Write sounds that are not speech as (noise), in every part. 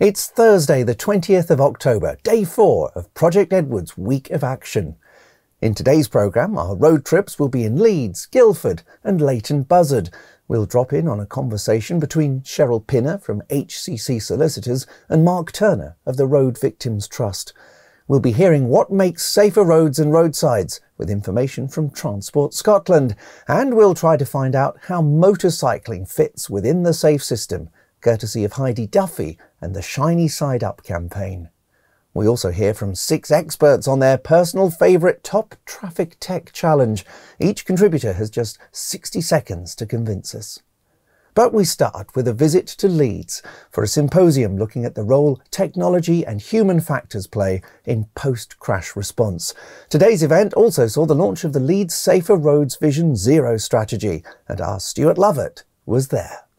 It's Thursday, the 20th of October, day four of Project Edward's Week of Action. In today's programme, our road trips will be in Leeds, Guildford, and Leighton Buzzard. We'll drop in on a conversation between Cheryl Pinner from HCC Solicitors and Mark Turner of the Road Victims Trust. We'll be hearing what makes safer roads and roadsides with information from Transport Scotland, and we'll try to find out how motorcycling fits within the SAFE system courtesy of Heidi Duffy and the Shiny Side Up campaign. We also hear from six experts on their personal favourite top traffic tech challenge. Each contributor has just 60 seconds to convince us. But we start with a visit to Leeds for a symposium looking at the role technology and human factors play in post crash response. Today's event also saw the launch of the Leeds Safer Roads Vision Zero strategy, and our Stuart Lovett was there.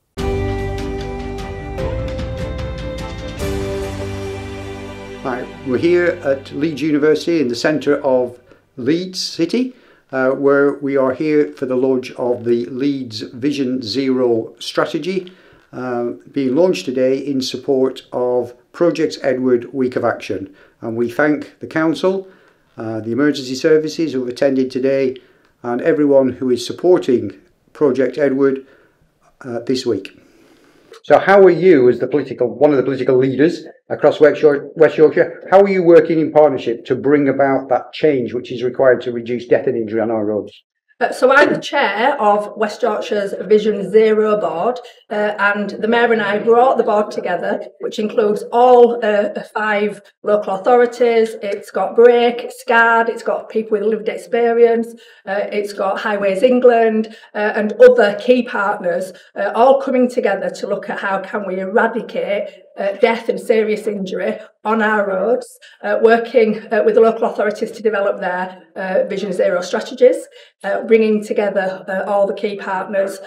Hi, we're here at Leeds University in the centre of Leeds City, uh, where we are here for the launch of the Leeds Vision Zero strategy, uh, being launched today in support of Project Edward Week of Action. And we thank the Council, uh, the emergency services who have attended today, and everyone who is supporting Project Edward uh, this week. So, how are you, as the political one of the political leaders across West Yorkshire, how are you working in partnership to bring about that change which is required to reduce death and injury on our roads? Uh, so I'm the chair of West Yorkshire's Vision Zero board, uh, and the mayor and I brought the board together, which includes all uh, five local authorities. It's got Brake, SCARD, it's got people with lived experience, uh, it's got Highways England, uh, and other key partners, all coming together to look at how can we eradicate uh, death and serious injury on our roads, uh, working uh, with the local authorities to develop their uh, Vision Zero strategies, uh, bringing together uh, all the key partners,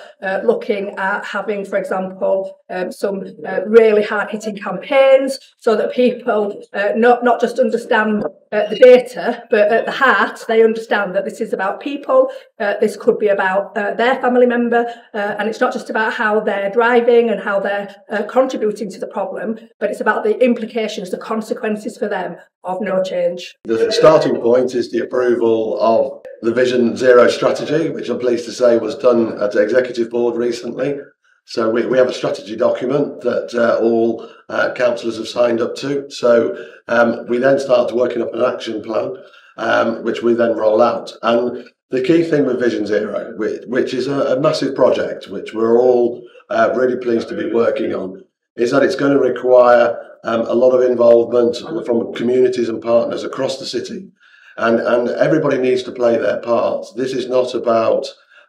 looking at having, for example, um, some really hard hitting campaigns so that people not, not just understand the data, but at the heart, they understand that this is about people, uh, this could be about uh, their family member, uh, and it's not just about how they're driving and how they're contributing to the problem, but it's about the implications, the consequences for them of no change. The starting point is the approval of the Vision Zero strategy, which I'm pleased to say was done at the Executive Board recently. So we, we have a strategy document that uh, all uh, councillors have signed up to. So um, we then start working up an action plan, um, which we then roll out. And the key thing with Vision Zero, which, which is a, a, massive project, which we're all uh, really pleased to be working on, is that it's going to require um, a lot of involvement from communities and partners across the city. And, and everybody needs to play their part. This is not about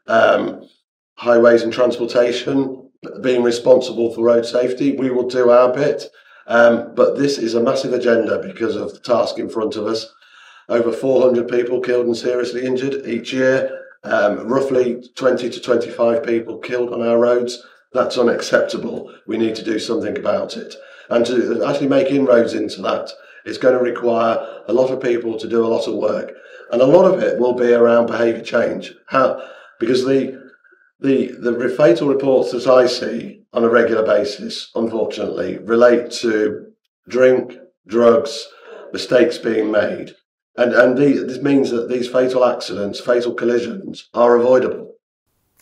um, highways and transportation being responsible for road safety. We will do our bit. Um, but this is a massive agenda because of the task in front of us. Over 400 people killed and seriously injured each year, um, roughly 20 to 25 people killed on our roads. That's unacceptable. We need to do something about it. And to actually make inroads into that, it's going to require a lot of people to do a lot of work. And a lot of it will be around behaviour change. How, because the, the, the fatal reports that I see on a regular basis, unfortunately, relate to drink, drugs, mistakes being made. And, and this means that these fatal accidents, fatal collisions, are avoidable.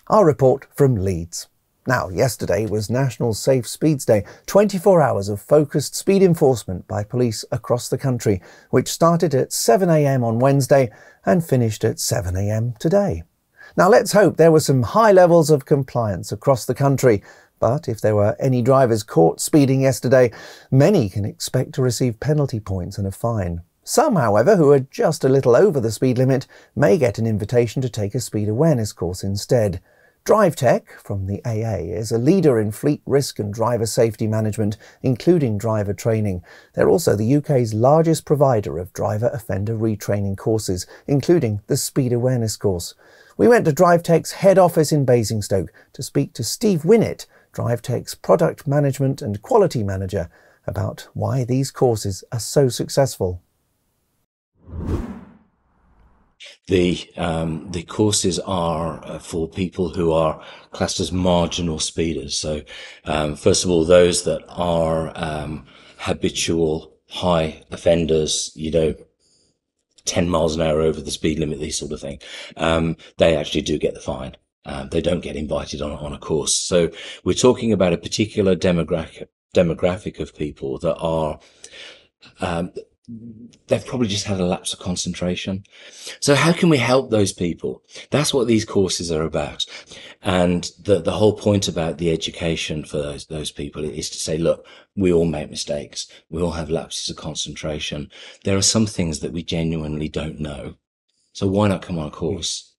Our report from Leeds. Now, yesterday was National Safe Speeds Day, 24 hours of focused speed enforcement by police across the country, which started at 7am on Wednesday and finished at 7am today. Now, let's hope there were some high levels of compliance across the country, but if there were any drivers caught speeding yesterday, many can expect to receive penalty points and a fine. Some, however, who are just a little over the speed limit may get an invitation to take a speed awareness course instead. DriveTech from the AA is a leader in fleet risk and driver safety management, including driver training. They're also the UK's largest provider of driver offender retraining courses, including the Speed Awareness course. We went to DriveTech's head office in Basingstoke to speak to Steve Winnett, DriveTech's product management and quality manager, about why these courses are so successful. The um, the courses are uh, for people who are classed as marginal speeders. So, um, first of all, those that are um, habitual high offenders, you know, 10 miles an hour over the speed limit, these sort of thing, um, they actually do get the fine. Um, they don't get invited on, on a course. So we're talking about a particular demographic, demographic of people that are, um, they've probably just had a lapse of concentration. So how can we help those people? That's what these courses are about. And the, the whole point about the education for those, those people is to say, look, we all make mistakes. We all have lapses of concentration. There are some things that we genuinely don't know. So why not come on a course?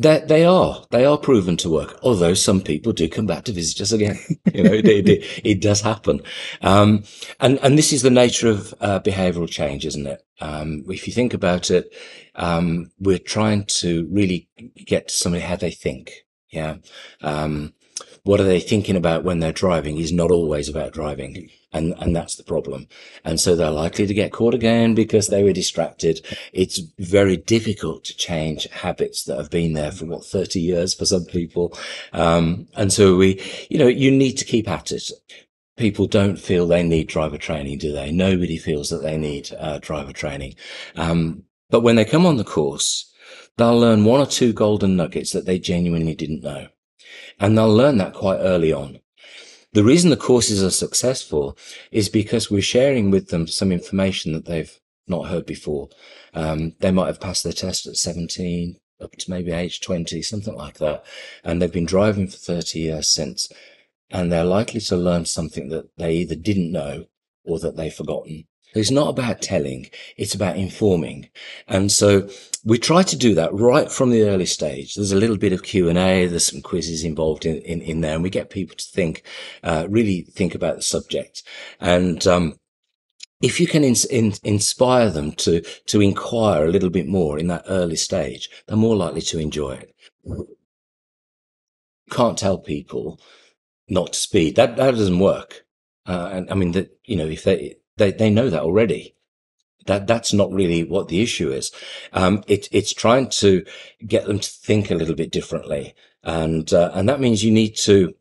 They, they are. They are proven to work. Although some people do come back to visit us again. (laughs) you know, it, it, it, does happen. Um, and, and this is the nature of uh, behavioral change, isn't it? Um, if you think about it, um, we're trying to really get to somebody how they think. Yeah. Um, what are they thinking about when they're driving is not always about driving. And, and that's the problem. And so they're likely to get caught again because they were distracted. It's very difficult to change habits that have been there for what, 30 years for some people. Um, and so we, you know, you need to keep at it. People don't feel they need driver training, do they? Nobody feels that they need uh, driver training. Um, but when they come on the course, they'll learn one or two golden nuggets that they genuinely didn't know. And they'll learn that quite early on. The reason the courses are successful is because we're sharing with them some information that they've not heard before. Um, they might have passed their test at 17, up to maybe age 20, something like that. And they've been driving for 30 years since. And they're likely to learn something that they either didn't know or that they've forgotten. It's not about telling. It's about informing. And so we try to do that right from the early stage. There's a little bit of Q and A. There's some quizzes involved in, in, in there and we get people to think, uh, really think about the subject. And, um, if you can in, in, inspire them to, to inquire a little bit more in that early stage, they're more likely to enjoy it. Can't tell people not to speed. That, that doesn't work. Uh, and I mean that, you know, if they, they, they know that already. That, that's not really what the issue is. Um, it, it's trying to get them to think a little bit differently. And, uh, and that means you need to,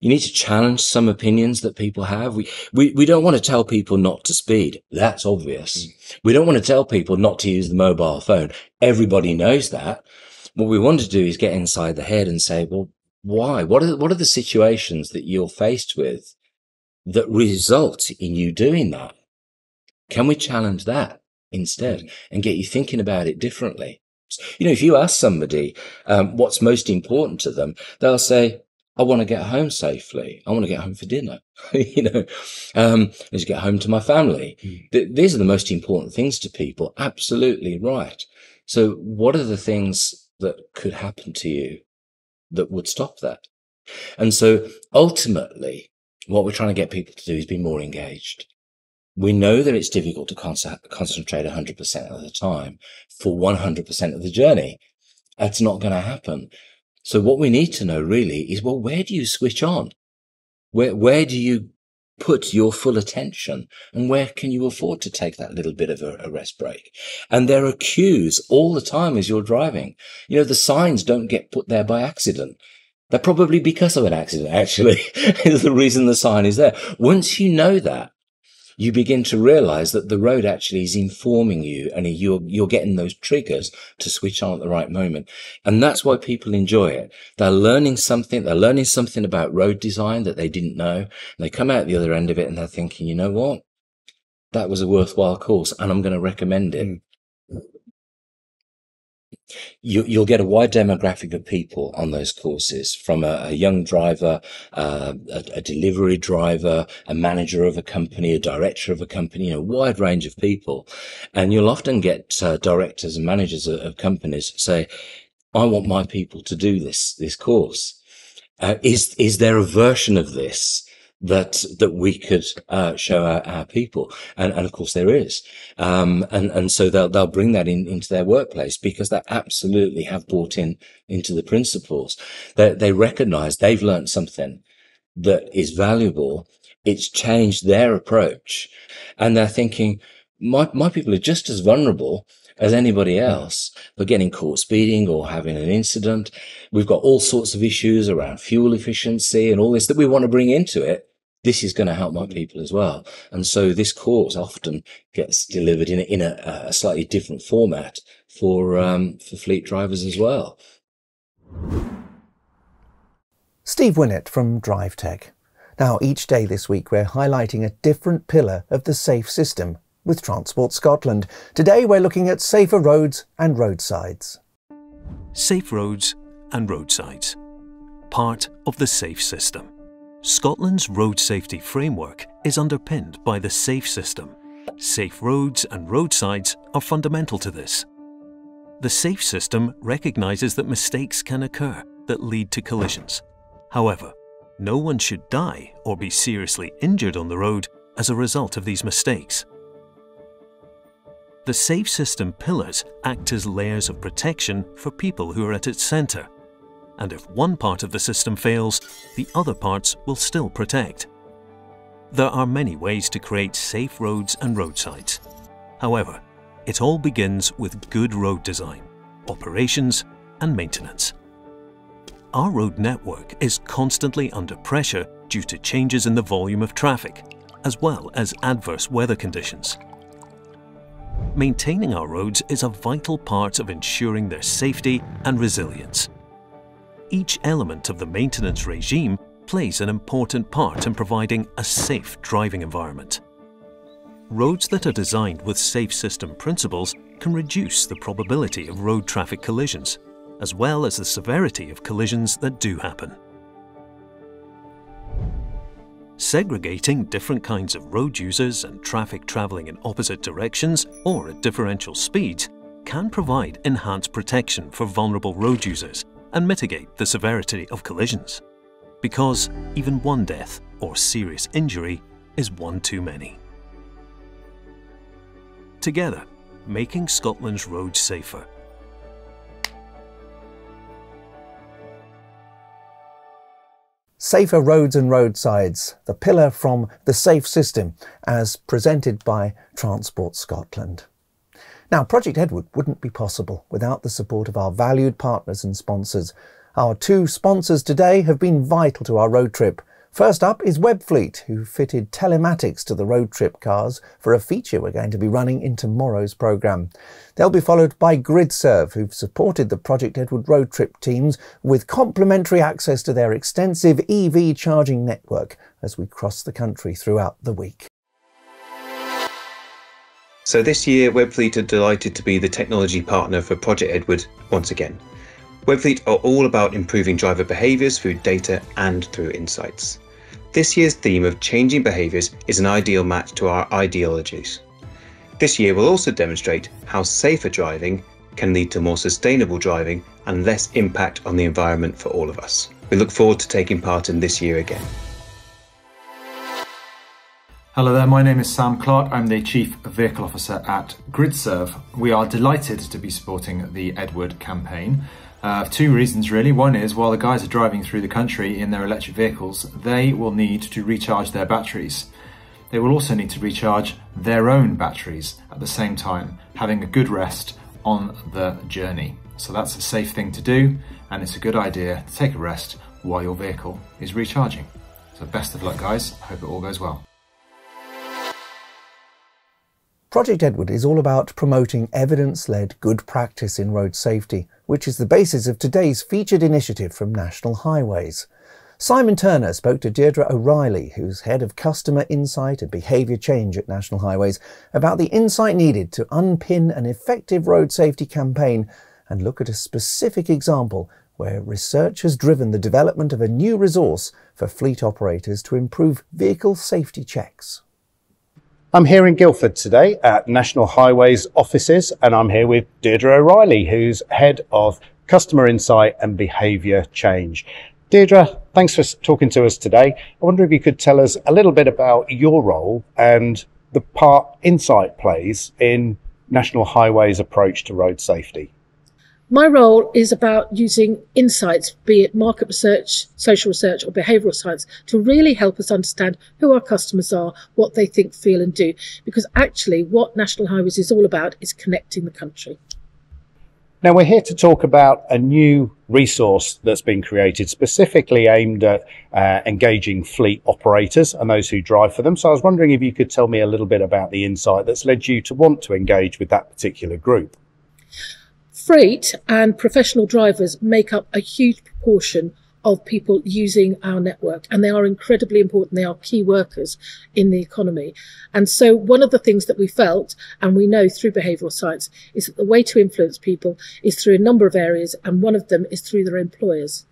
you need to challenge some opinions that people have. We, we, we don't want to tell people not to speed. That's obvious. Mm. We don't want to tell people not to use the mobile phone. Everybody knows that. What we want to do is get inside the head and say, well, why? What are, what are the situations that you're faced with that result in you doing that? Can we challenge that instead and get you thinking about it differently? You know, if you ask somebody um, what's most important to them, they'll say, I want to get home safely. I want to get home for dinner. (laughs) you know, um, I get home to my family. Mm. Th- these are the most important things to people. Absolutely right. So what are the things that could happen to you that would stop that? And so ultimately, what we're trying to get people to do is be more engaged. We know that it's difficult to con- concentrate 100% of the time for 100% of the journey. That's not going to happen. So what we need to know really is, well, where do you switch on? Where, where do you put your full attention and where can you afford to take that little bit of a, a, rest break? And there are cues all the time as you're driving. You know, the signs don't get put there by accident. They're probably because of an accident, actually, (laughs) is the reason the sign is there. Once you know that, you begin to realize that the road actually is informing you and you're, you're getting those triggers to switch on at the right moment. And that's why people enjoy it. They're learning something. They're learning something about road design that they didn't know. And they come out the other end of it and they're thinking, you know what? That was a worthwhile course and I'm going to recommend it. Mm you, will get a wide demographic of people on those courses from a, a young driver, uh, a, a, delivery driver, a manager of a company, a director of a company, a wide range of people. And you'll often get uh, directors and managers of, of, companies say, I want my people to do this, this course. Uh, is, is there a version of this that that we could uh, show our, our, people, and, and of course there is, um, and and so they'll they'll bring that in into their workplace because they absolutely have bought in into the principles. They they recognise they've learned something that is valuable. It's changed their approach, and they're thinking, my my people are just as vulnerable as anybody else for getting caught speeding or having an incident. We've got all sorts of issues around fuel efficiency and all this that we want to bring into it. This is going to help my people as well. And so this course often gets delivered in a, in a, a slightly different format for um, for fleet drivers as well. Steve Winnett from DriveTech. Now, each day this week, we're highlighting a different pillar of the SAFE system with Transport Scotland. Today, we're looking at safer roads and roadsides. Safe roads and roadsides. Part of the SAFE system. Scotland's road safety framework is underpinned by the SAFE system. Safe roads and roadsides are fundamental to this. The SAFE system recognises that mistakes can occur that lead to collisions. However, no one should die or be seriously injured on the road as a result of these mistakes. The SAFE system pillars act as layers of protection for people who are at its centre. And if one part of the system fails, the other parts will still protect. There are many ways to create safe roads and roadsides. However, it all begins with good road design, operations and maintenance our road network is constantly under pressure due to changes in the volume of traffic, as well as adverse weather conditions. Maintaining our roads is a vital part of ensuring their safety and resilience. Each element of the maintenance regime plays an important part in providing a safe driving environment. Roads that are designed with safe system principles can reduce the probability of road traffic collisions as well as the severity of collisions that do happen. Segregating different kinds of road users and traffic travelling in opposite directions or at differential speeds can provide enhanced protection for vulnerable road users and mitigate the severity of collisions. Because even one death or serious injury is one too many. Together, making Scotland's roads safer Safer Roads and Roadsides, the pillar from the SAFE system, as presented by Transport Scotland. Now, Project Edward wouldn't be possible without the support of our valued partners and sponsors. Our two sponsors today have been vital to our road trip. First up is Webfleet, who fitted telematics to the road trip cars for a feature we're going to be running in tomorrow's programme. They'll be followed by GridServe, who've supported the Project Edward road trip teams with complimentary access to their extensive EV charging network as we cross the country throughout the week. So this year, Webfleet are delighted to be the technology partner for Project Edward once again. Webfleet are all about improving driver behaviours through data and through insights. This year's theme of changing behaviours is an ideal match to our ideologies. This year we will also demonstrate how safer driving can lead to more sustainable driving and less impact on the environment for all of us. We look forward to taking part in this year again. Hello there, my name is Sam Clark. I'm the Chief Vehicle Officer at GridServe. We are delighted to be supporting the Edward campaign. Uh, two reasons really. One is while the guys are driving through the country in their electric vehicles, they will need to recharge their batteries. They will also need to recharge their own batteries at the same time, having a good rest on the journey. So that's a safe thing to do, and it's a good idea to take a rest while your vehicle is recharging. So best of luck guys, hope it all goes well. Project Edward is all about promoting evidence-led good practice in road safety which is the basis of today's featured initiative from National Highways. Simon Turner spoke to Deirdre O'Reilly, who's head of customer insight and behaviour change at National Highways, about the insight needed to unpin an effective road safety campaign and look at a specific example where research has driven the development of a new resource for fleet operators to improve vehicle safety checks. I'm here in Guildford today at National Highways offices, and I'm here with Deirdre O'Reilly, who's head of customer insight and behaviour change. Deirdre, thanks for talking to us today. I wonder if you could tell us a little bit about your role and the part insight plays in National Highways' approach to road safety. My role is about using insights, be it market research, social research, or behavioural science, to really help us understand who our customers are, what they think, feel, and do. Because actually, what National Highways is all about is connecting the country. Now, we're here to talk about a new resource that's been created specifically aimed at uh, engaging fleet operators and those who drive for them. So I was wondering if you could tell me a little bit about the insight that's led you to want to engage with that particular group. Freight and professional drivers make up a huge proportion of people using our network and they are incredibly important. They are key workers in the economy. And so one of the things that we felt and we know through behavioral science is that the way to influence people is through a number of areas and one of them is through their employers.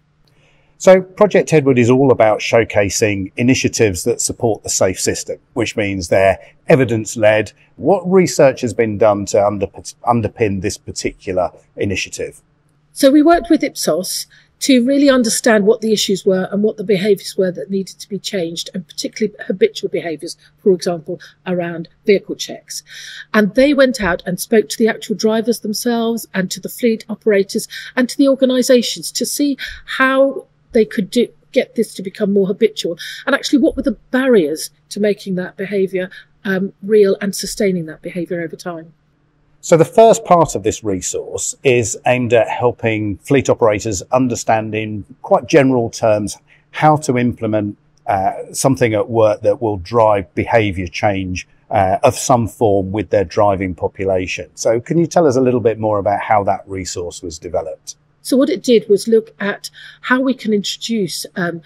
So, Project Edward is all about showcasing initiatives that support the safe system, which means they're evidence led. What research has been done to underpin this particular initiative? So, we worked with Ipsos to really understand what the issues were and what the behaviours were that needed to be changed, and particularly habitual behaviours, for example, around vehicle checks. And they went out and spoke to the actual drivers themselves and to the fleet operators and to the organisations to see how they could do, get this to become more habitual and actually what were the barriers to making that behaviour um, real and sustaining that behaviour over time. So the first part of this resource is aimed at helping fleet operators understand in quite general terms how to implement uh, something at work that will drive behaviour change uh, of some form with their driving population. So can you tell us a little bit more about how that resource was developed? So what it did was look at how we can introduce um,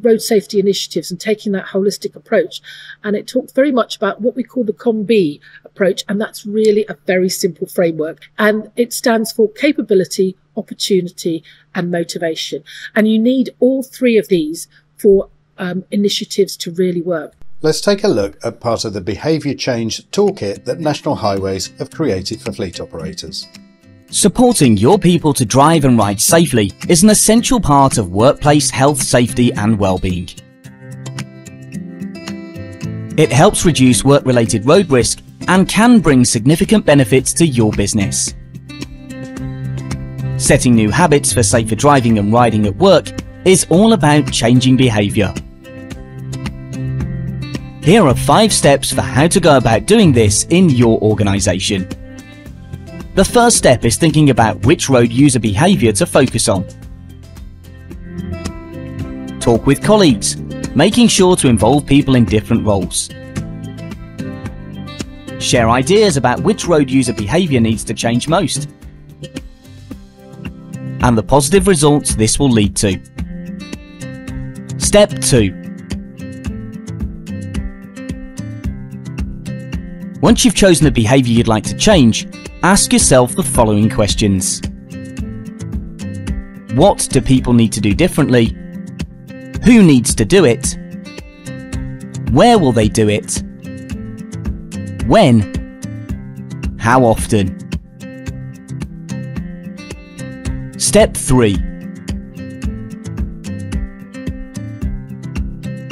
road safety initiatives and taking that holistic approach. And it talked very much about what we call the COM-B approach. And that's really a very simple framework. And it stands for capability, opportunity and motivation. And you need all three of these for um, initiatives to really work. Let's take a look at part of the behaviour change toolkit that National Highways have created for fleet operators. Supporting your people to drive and ride safely is an essential part of workplace health, safety and well-being. It helps reduce work-related road risk and can bring significant benefits to your business. Setting new habits for safer driving and riding at work is all about changing behaviour. Here are 5 steps for how to go about doing this in your organisation. The first step is thinking about which road user behaviour to focus on. Talk with colleagues, making sure to involve people in different roles. Share ideas about which road user behaviour needs to change most and the positive results this will lead to. Step 2. Once you've chosen the behaviour you'd like to change, ask yourself the following questions. What do people need to do differently? Who needs to do it? Where will they do it? When? How often? Step 3.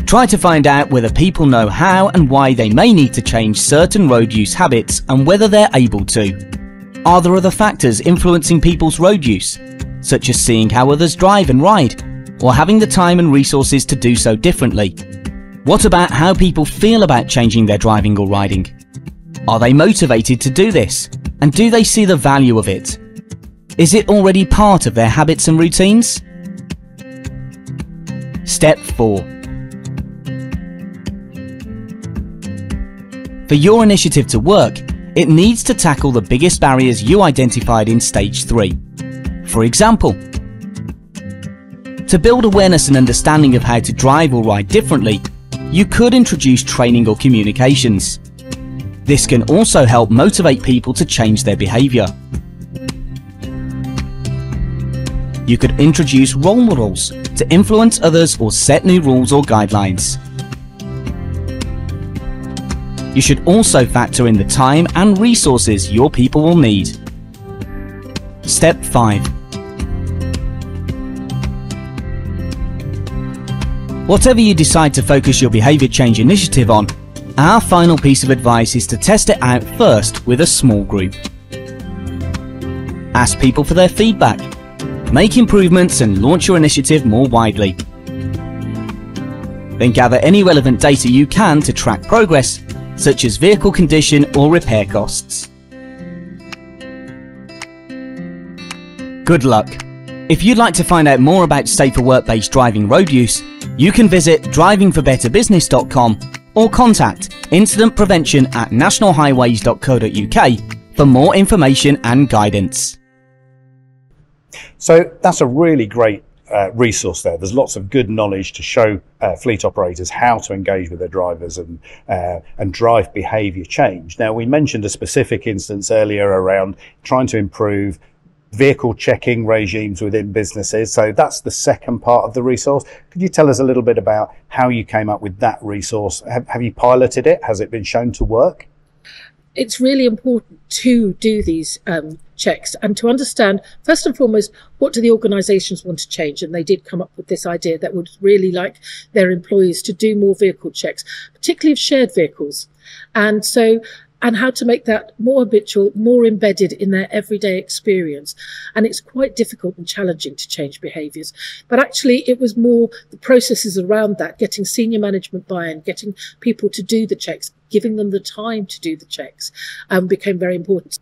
Try to find out whether people know how and why they may need to change certain road use habits and whether they're able to. Are there other factors influencing people's road use, such as seeing how others drive and ride, or having the time and resources to do so differently? What about how people feel about changing their driving or riding? Are they motivated to do this? And do they see the value of it? Is it already part of their habits and routines? Step 4. For your initiative to work, it needs to tackle the biggest barriers you identified in Stage 3. For example, to build awareness and understanding of how to drive or ride differently, you could introduce training or communications. This can also help motivate people to change their behaviour. You could introduce role models to influence others or set new rules or guidelines. You should also factor in the time and resources your people will need. Step 5. Whatever you decide to focus your behaviour change initiative on, our final piece of advice is to test it out first with a small group. Ask people for their feedback, make improvements and launch your initiative more widely. Then gather any relevant data you can to track progress such as vehicle condition or repair costs. good luck. If you'd like to find out more about safer work-based driving road use, you can visit drivingforbetterbusiness.com or contact incident prevention at nationalhighways.co.uk for more information and guidance. So that's a really great uh, resource there. There's lots of good knowledge to show uh, fleet operators how to engage with their drivers and uh, and drive behaviour change. Now we mentioned a specific instance earlier around trying to improve vehicle checking regimes within businesses. So that's the second part of the resource. Could you tell us a little bit about how you came up with that resource? Have, have you piloted it? Has it been shown to work? It's really important to do these um, checks and to understand, first and foremost, what do the organisations want to change? And they did come up with this idea that would really like their employees to do more vehicle checks, particularly of shared vehicles. And so and how to make that more habitual, more embedded in their everyday experience. And it's quite difficult and challenging to change behaviours. But actually, it was more the processes around that, getting senior management buy-in, getting people to do the checks, giving them the time to do the checks, um, became very important.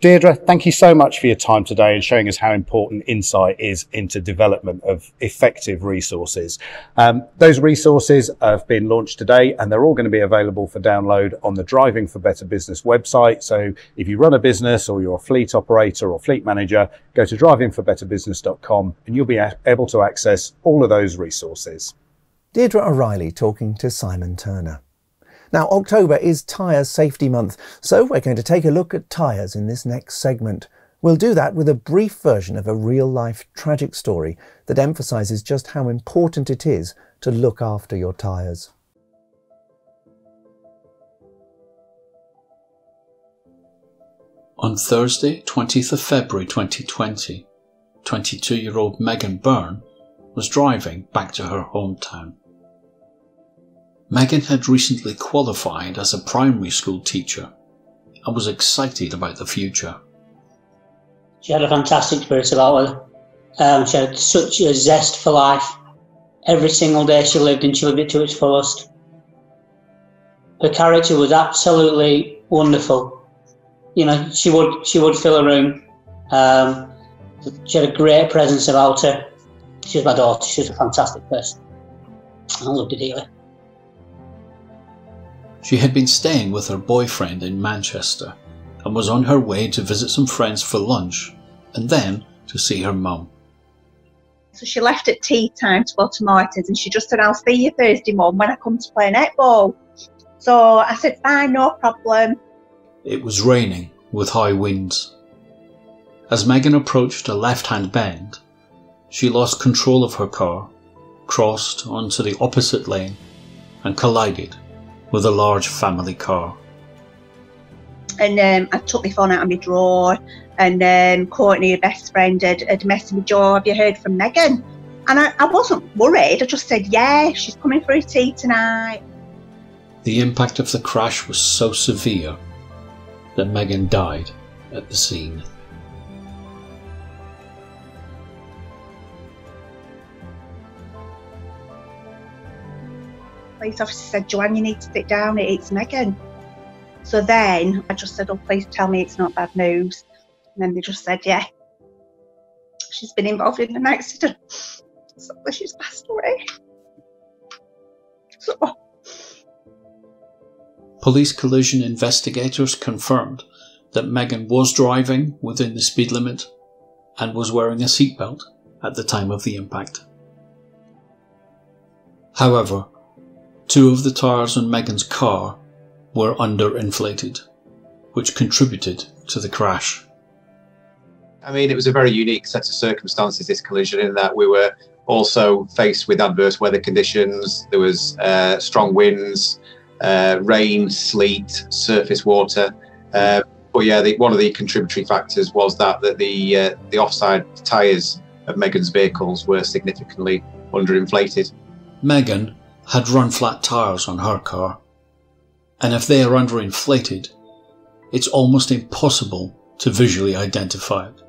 Deirdre, thank you so much for your time today and showing us how important insight is into development of effective resources. Um, those resources have been launched today and they're all going to be available for download on the Driving for Better Business website. So if you run a business or you're a fleet operator or fleet manager, go to drivingforbetterbusiness.com and you'll be able to access all of those resources. Deirdre O'Reilly talking to Simon Turner. Now, October is Tyres Safety Month, so we're going to take a look at tyres in this next segment. We'll do that with a brief version of a real life tragic story that emphasises just how important it is to look after your tyres. On Thursday, 20th of February 2020, 22 year old Megan Byrne was driving back to her hometown. Megan had recently qualified as a primary school teacher and was excited about the future. She had a fantastic spirit about her. Um, she had such a zest for life. Every single day she lived and she lived it to its fullest. Her character was absolutely wonderful. You know, she would she would fill a room. Um, she had a great presence about her. She was my daughter. She was a fantastic person. I loved her dearly. She had been staying with her boyfriend in Manchester and was on her way to visit some friends for lunch and then to see her mum. So she left at tea time to go to Martin's and she just said, I'll see you Thursday, mum, when I come to play netball. So I said, fine, no problem. It was raining with high winds. As Megan approached a left hand bend, she lost control of her car, crossed onto the opposite lane, and collided with a large family car. And um, I took my phone out of my drawer, and um, Courtney, her best friend, had, had messaged me, Joe, have you heard from Megan? And I, I wasn't worried, I just said, yeah, she's coming for a tea tonight. The impact of the crash was so severe that Megan died at the scene. Police officer said, Joanne, you need to sit down, it's Megan. So then I just said, oh, please tell me it's not bad news. And then they just said, yeah, she's been involved in an accident. So she's passed away. So. Police collision investigators confirmed that Megan was driving within the speed limit and was wearing a seatbelt at the time of the impact. However, Two of the tyres on Megan's car were underinflated, which contributed to the crash. I mean, it was a very unique set of circumstances, this collision, in that we were also faced with adverse weather conditions. There was uh, strong winds, uh, rain, sleet, surface water. Uh, but yeah, the, one of the contributory factors was that, that the, uh, the offside tyres of Megan's vehicles were significantly underinflated. Megan had run flat tyres on her car, and if they are underinflated, it's almost impossible to visually identify it.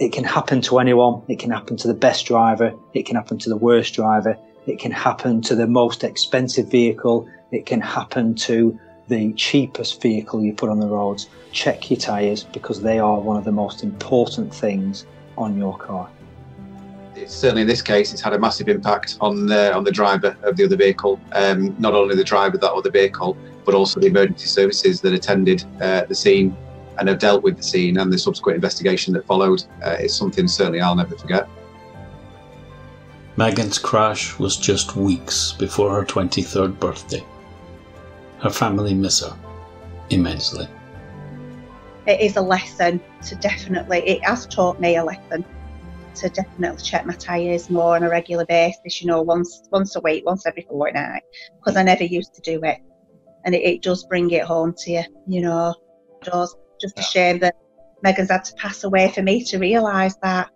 It can happen to anyone. It can happen to the best driver. It can happen to the worst driver. It can happen to the most expensive vehicle. It can happen to the cheapest vehicle you put on the roads. Check your tyres because they are one of the most important things on your car. It's certainly in this case, it's had a massive impact on the on the driver of the other vehicle. Um, not only the driver of that other vehicle, but also the emergency services that attended uh, the scene and have dealt with the scene and the subsequent investigation that followed. Uh, is something certainly I'll never forget. Megan's crash was just weeks before her 23rd birthday. Her family miss her immensely. It is a lesson to definitely, it has taught me a lesson to definitely check my tyres more on a regular basis, you know, once once a week, once every fortnight, because I never used to do it. And it, it, does bring it home to you, you know. It does. Just a shame that Megan's had to pass away for me to realise that.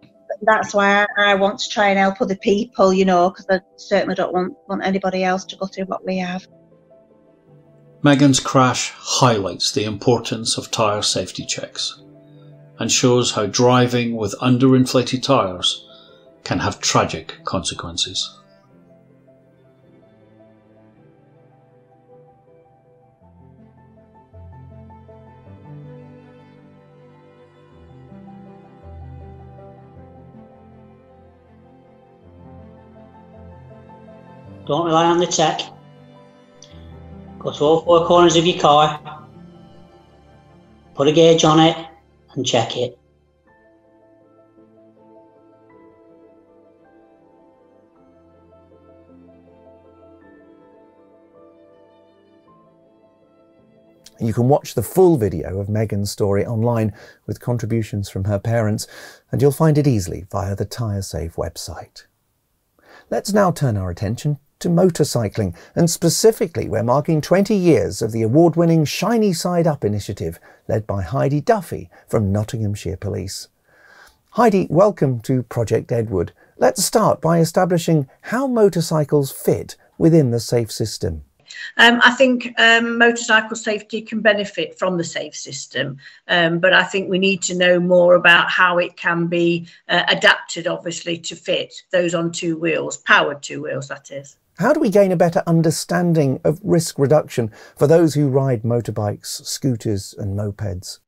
But that's why I, I, want to try and help other people, you know, because I certainly don't want, want anybody else to go through what we have. Megan's crash highlights the importance of tyre safety checks and shows how driving with underinflated tyres can have tragic consequences. Don't rely on the tech. Go to all four corners of your car, put a gauge on it, and check it. You can watch the full video of Megan's story online with contributions from her parents, and you'll find it easily via the TyreSafe website. Let's now turn our attention to motorcycling, and specifically we're marking 20 years of the award-winning Shiny Side Up initiative led by Heidi Duffy from Nottinghamshire Police. Heidi, welcome to Project Edward. Let's start by establishing how motorcycles fit within the SAFE system. Um, I think um, motorcycle safety can benefit from the SAFE system, um, but I think we need to know more about how it can be uh, adapted, obviously, to fit those on two wheels, powered two wheels, that is. How do we gain a better understanding of risk reduction for those who ride motorbikes, scooters, and mopeds?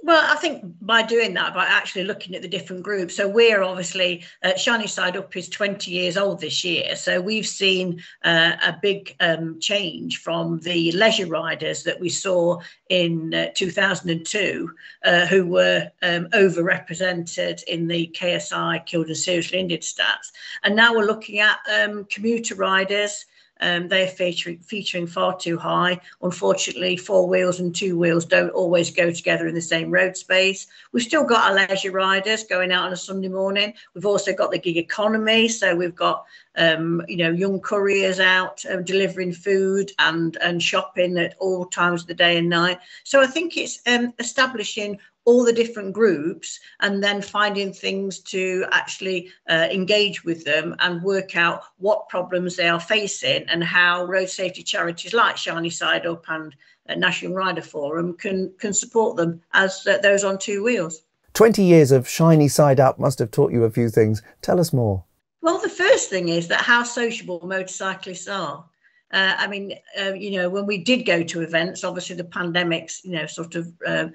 Well, I think by doing that, by actually looking at the different groups. So we're obviously uh, Shiny Side Up is 20 years old this year. So we've seen uh, a big um, change from the leisure riders that we saw in uh, 2002, uh, who were um, overrepresented in the KSI killed and seriously injured stats. And now we're looking at um, commuter riders um, they're featuring, featuring far too high. Unfortunately, four wheels and two wheels don't always go together in the same road space. We've still got our leisure riders going out on a Sunday morning. We've also got the gig economy. So we've got, um, you know, young couriers out um, delivering food and, and shopping at all times of the day and night. So I think it's um, establishing all the different groups and then finding things to actually uh, engage with them and work out what problems they are facing and how road safety charities like Shiny Side Up and uh, National Rider Forum can can support them as uh, those on two wheels. 20 years of Shiny Side Up must have taught you a few things. Tell us more. Well, the first thing is that how sociable motorcyclists are. Uh, I mean, uh, you know, when we did go to events, obviously the pandemics, you know, sort of uh,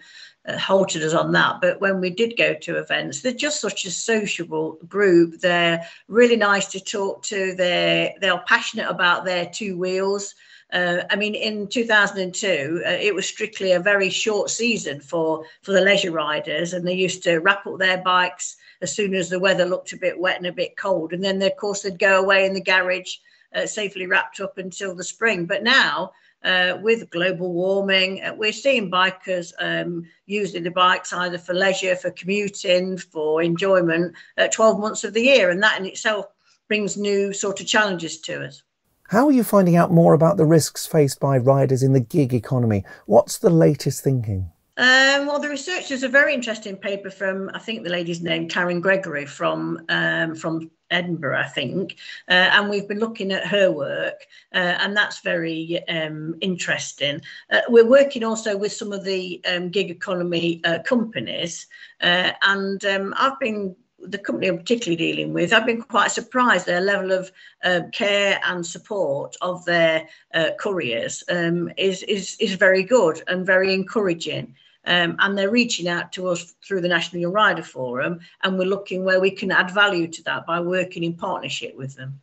uh, halted us on that. But when we did go to events, they're just such a sociable group. They're really nice to talk to. They're they're passionate about their two wheels. Uh, I mean, in 2002, uh, it was strictly a very short season for for the leisure riders, and they used to wrap up their bikes as soon as the weather looked a bit wet and a bit cold, and then of course they'd go away in the garage. Uh, safely wrapped up until the spring. But now uh, with global warming. Uh, we're seeing bikers um, using the bikes either for leisure, for commuting, for enjoyment uh, 12 months of the year. And that in itself brings new sort of challenges to us. How are you finding out more about the risks faced by riders in the gig economy? What's the latest thinking? Um, well, the research is a very interesting paper from I think the lady's name Karen Gregory from um, from Edinburgh, I think, uh, and we've been looking at her work, uh, and that's very um, interesting. Uh, we're working also with some of the um, gig economy uh, companies, uh, and um, I've been the company I'm particularly dealing with, I've been quite surprised their level of uh, care and support of their uh, couriers um, is, is, is very good and very encouraging. Um, and they're reaching out to us through the National Young Rider Forum, and we're looking where we can add value to that by working in partnership with them.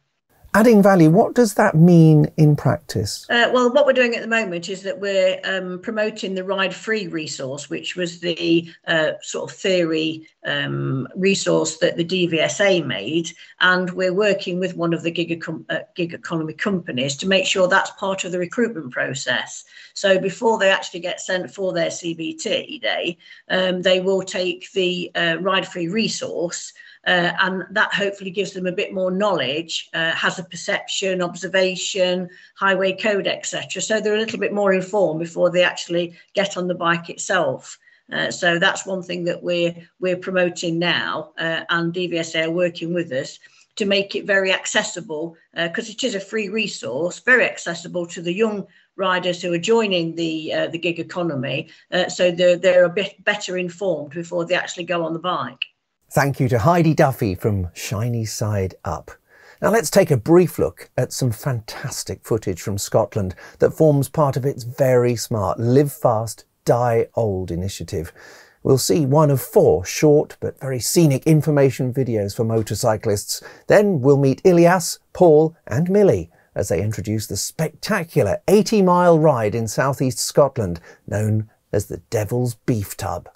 Adding value, what does that mean in practice? Uh, well, what we're doing at the moment is that we're um, promoting the Ride Free resource, which was the uh, sort of theory um, resource that the DVSA made. And we're working with one of the gig, uh, gig economy companies to make sure that's part of the recruitment process. So before they actually get sent for their CBT day, um, they will take the uh, Ride Free resource uh, and that hopefully gives them a bit more knowledge, uh, has a perception, observation, highway code, etc. So they're a little bit more informed before they actually get on the bike itself. Uh, so that's one thing that we're we're promoting now, uh, and DVSA are working with us to make it very accessible because uh, it is a free resource, very accessible to the young riders who are joining the uh, the gig economy, so they're they're a bit better informed before they actually go on the bike. Thank you to Heidi Duffy from Shiny Side Up. Now let's take a brief look at some fantastic footage from Scotland that forms part of its very smart Live Fast, Die Old initiative. We'll see one of four short but very scenic information videos for motorcyclists. Then we'll meet Ilias, Paul and Millie as they introduce the spectacular 80 mile ride in southeast Scotland known as the Devil's Beef Tub.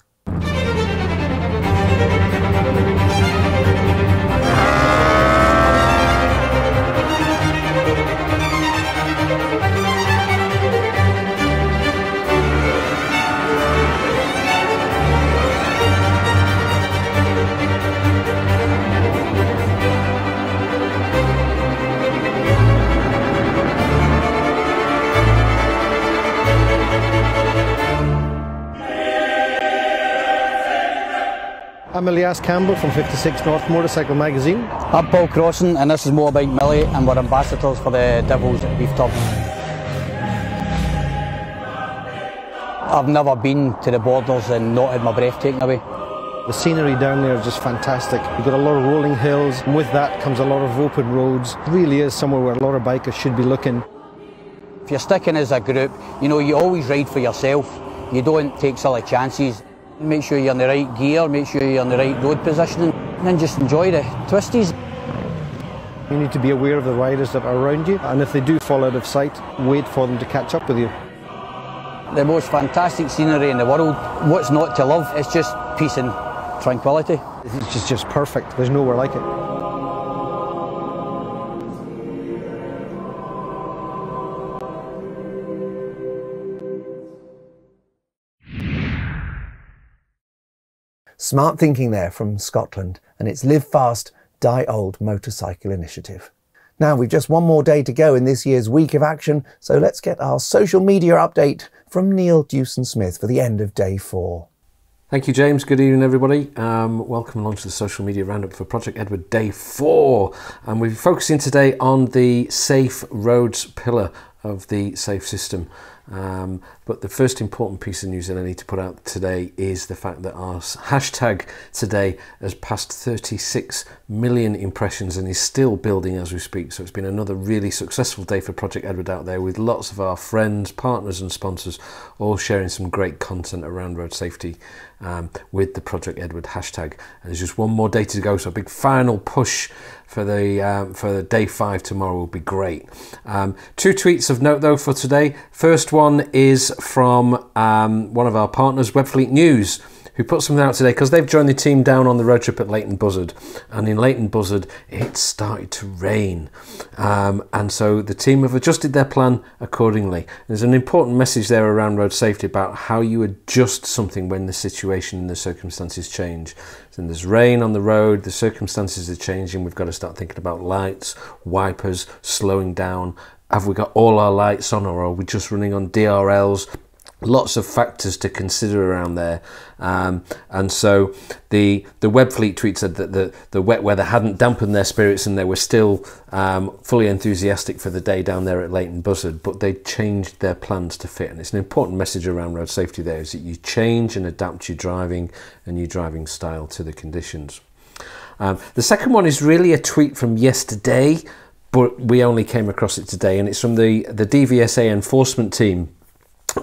I'm Elias Campbell from 56 North Motorcycle Magazine. I'm Paul Crossan and this is Motorbike Millie and we're ambassadors for the Devils Beef Tub. I've never been to the borders and not had my breath taken away. The scenery down there is just fantastic. You've got a lot of rolling hills and with that comes a lot of open roads. It really is somewhere where a lot of bikers should be looking. If you're sticking as a group, you know, you always ride for yourself. You don't take silly chances. Make sure you're in the right gear, make sure you're in the right road positioning, and then just enjoy the twisties. You need to be aware of the riders that are around you, and if they do fall out of sight, wait for them to catch up with you. The most fantastic scenery in the world. What's not to love? It's just peace and tranquility. It's just, just perfect. There's nowhere like it. Smart thinking there from Scotland and its Live Fast, Die Old motorcycle initiative. Now we've just one more day to go in this year's week of action, so let's get our social media update from Neil Dewson Smith for the end of day four. Thank you, James. Good evening, everybody. Um, welcome along to the social media roundup for Project Edward Day 4. And we're focusing today on the Safe Roads pillar of the SAFE system. Um, but the first important piece of news that I need to put out today is the fact that our hashtag today has passed 36 million impressions and is still building as we speak. So it's been another really successful day for Project Edward out there with lots of our friends, partners, and sponsors all sharing some great content around road safety um, with the Project Edward hashtag. And there's just one more day to go, so a big final push for the um, for day five tomorrow will be great. Um, two tweets of note though for today. First one is from um, one of our partners, Webfleet News who put something out today because they've joined the team down on the road trip at Leighton Buzzard. And in Leighton Buzzard, it started to rain. Um, and so the team have adjusted their plan accordingly. There's an important message there around road safety about how you adjust something when the situation and the circumstances change. So there's rain on the road, the circumstances are changing. We've got to start thinking about lights, wipers, slowing down. Have we got all our lights on or are we just running on DRLs? lots of factors to consider around there. Um, and so the the Webfleet tweet said that the, the wet weather hadn't dampened their spirits and they were still um, fully enthusiastic for the day down there at Leighton Buzzard, but they changed their plans to fit. And it's an important message around road safety there is that you change and adapt your driving and your driving style to the conditions. Um, the second one is really a tweet from yesterday, but we only came across it today, and it's from the, the DVSA enforcement team.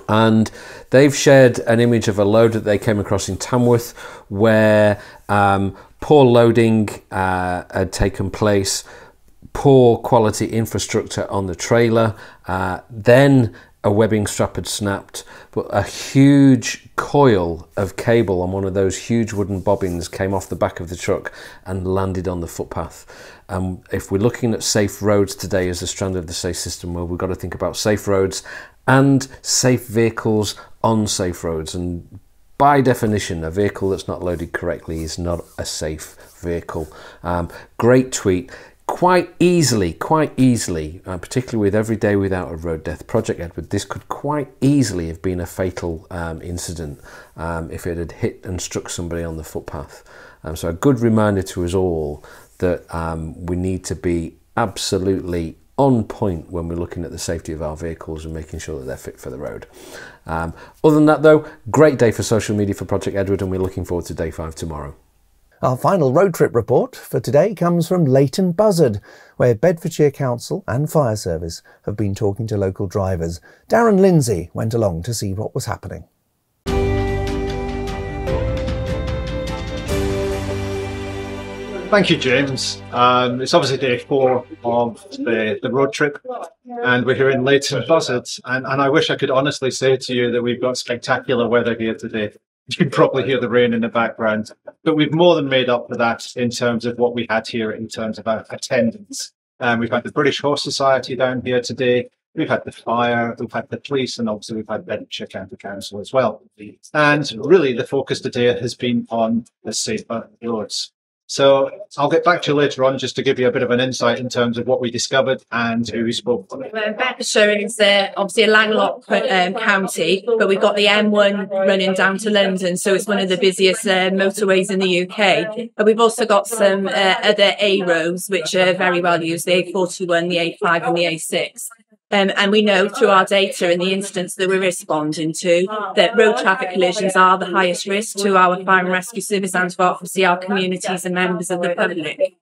And they've shared an image of a load that they came across in Tamworth where um, poor loading uh, had taken place, poor quality infrastructure on the trailer, uh, then a webbing strap had snapped, but a huge coil of cable on one of those huge wooden bobbins came off the back of the truck and landed on the footpath. Um, if we're looking at safe roads today as a strand of the safe system, well, we've got to think about safe roads and safe vehicles on safe roads. And by definition, a vehicle that's not loaded correctly is not a safe vehicle. Um, great tweet. Quite easily, quite easily, uh, particularly with Every Day Without a Road Death Project Edward, this could quite easily have been a fatal um, incident um, if it had hit and struck somebody on the footpath. Um, so, a good reminder to us all that um, we need to be absolutely on point when we're looking at the safety of our vehicles and making sure that they're fit for the road. Um, other than that, though, great day for social media for Project Edward, and we're looking forward to day five tomorrow. Our final road trip report for today comes from Leighton Buzzard, where Bedfordshire Council and Fire Service have been talking to local drivers. Darren Lindsay went along to see what was happening. Thank you, James. Um, it's obviously day four of the, the road trip, and we're here in Leighton Buzzard. And, and I wish I could honestly say to you that we've got spectacular weather here today. You can probably hear the rain in the background, but we've more than made up for that in terms of what we had here in terms of our attendance. Um, we've had the British Horse Society down here today. We've had the fire, we've had the police, and obviously we've had Bedfordshire County Council as well. And really, the focus today has been on the safer roads. So I'll get back to you later on just to give you a bit of an insight in terms of what we discovered and who we spoke to. Well, Bedfordshire is uh, obviously a landlocked um, county, but we've got the M1 running down to London, so it's one of the busiest uh, motorways in the UK. But we've also got some uh, other A roads which are very well used: the A41, the A5, and the A6. Um, and we know through our data and the instance that we're responding to that road traffic collisions are the highest risk to our fire and rescue service and to obviously our communities and members of the public.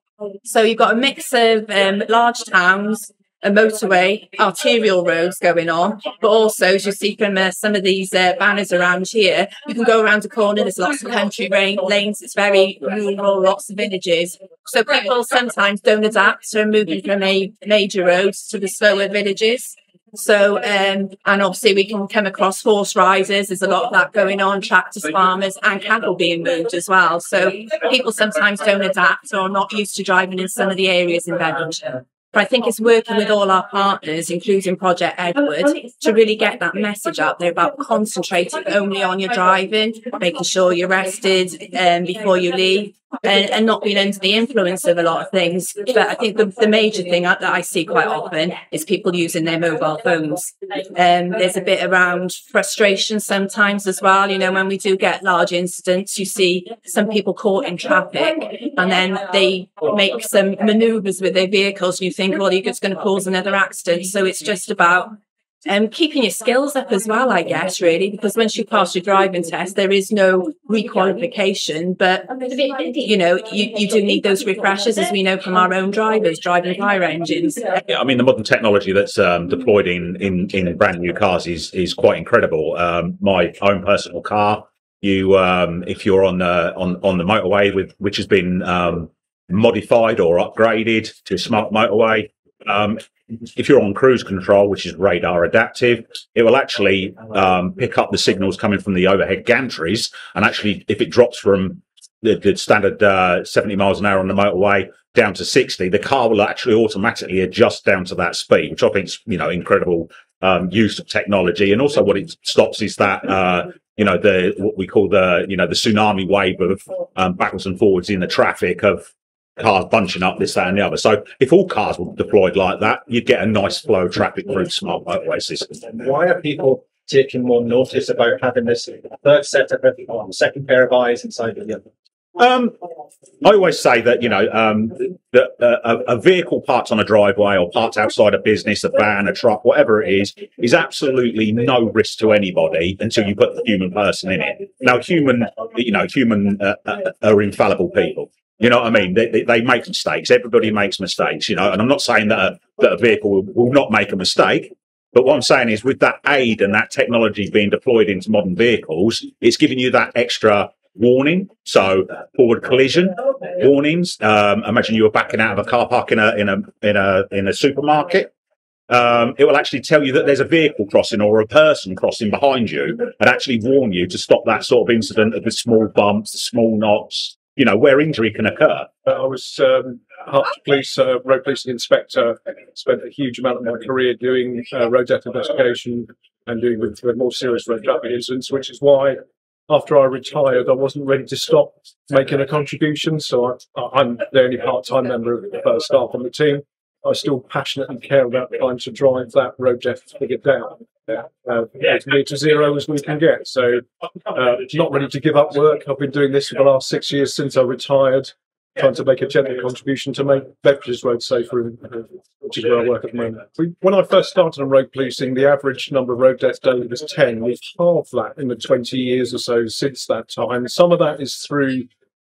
So you've got a mix of um, large towns, a motorway, arterial roads going on, but also, as you see from uh, some of these uh, banners around here, you can go around a corner, there's lots of country lanes, it's very rural, lots of villages. So people sometimes don't adapt to moving from a major roads to the slower villages. So, um, and obviously we can come across horse riders. There's a lot of that going on, tractors, farmers, and cattle being moved as well. So people sometimes don't adapt or are not used to driving in some of the areas in Bedfordshire. But I think it's working with all our partners, including Project Edward, to really get that message out there about concentrating only on your driving, making sure you're rested um, before you leave, and, and, not being under the influence of a lot of things. But I think the, the major thing that I see quite often is people using their mobile phones. Um, there's a bit around frustration sometimes as well. You know, when we do get large incidents, you see some people caught in traffic and then they make some maneuvers with their vehicles and you think, well, you're just going to cause another accident. So it's just about um, keeping your skills up as well, I guess, really, because once you pass your driving test, there is no requalification. But, you know, you, you do need those refreshers, as we know from our own drivers driving fire engines. Yeah, I mean, the modern technology that's um, deployed in, in, in brand new cars is, is quite incredible. Um, my own personal car, you, um, if you're on, uh, on, on the motorway with, which has been, um, modified or upgraded to smart motorway, um, if you're on cruise control, which is radar adaptive, it will actually um, pick up the signals coming from the overhead gantries. And actually, if it drops from the, the standard uh, 70 miles an hour on the motorway down to 60, the car will actually automatically adjust down to that speed, which I think is, you know, incredible um, use of technology. And also what it stops is that, uh, you know, the, what we call the, you know, the tsunami wave of um, backwards and forwards in the traffic of cars bunching up, this, that, and the other. So if all cars were deployed like that, you'd get a nice flow of traffic through smart motorway system. Why are people taking more notice about having this third set of on second pair of eyes inside the other? Um, I always say that you know um, that uh, a, a, vehicle parked on a driveway or parked outside a business, a van, a truck, whatever it is, is absolutely no risk to anybody until you put the human person in it. Now, human, you know, human uh, uh, are infallible people. You know what I mean? They, they, they, make mistakes. Everybody makes mistakes, you know, and I'm not saying that a, that a vehicle will, will not make a mistake, But what I'm saying is, with that aid and that technology being deployed into modern vehicles, it's giving you that extra warning. So forward collision warnings. Um, imagine you were backing out of a car park in a in a in a in a supermarket. Um, it will actually tell you that there's a vehicle crossing or a person crossing behind you, and actually warn you to stop that sort of incident of the small bumps, the small knocks, you know, where injury can occur. Uh, I was um, Herts Police uh, road policing inspector. Spent a huge amount of my career doing uh, road death investigation and doing with, with more serious road traffic incidents, which is why after I retired, I wasn't ready to stop making a contribution. So I, am the only part-time member of the first staff on the team. I still passionately care about trying to drive that road death figure down uh, as near to zero as we can get. So, uh, not ready to give up work. I've been doing this for the last six years since I retired, trying to make a gentle contribution to make Bedfordshire road safer, which is where I work at the moment. We, when I first started on road policing, the average number of road deaths daily was 10. We've halved that in the 20 years or so since that time. Some of that is through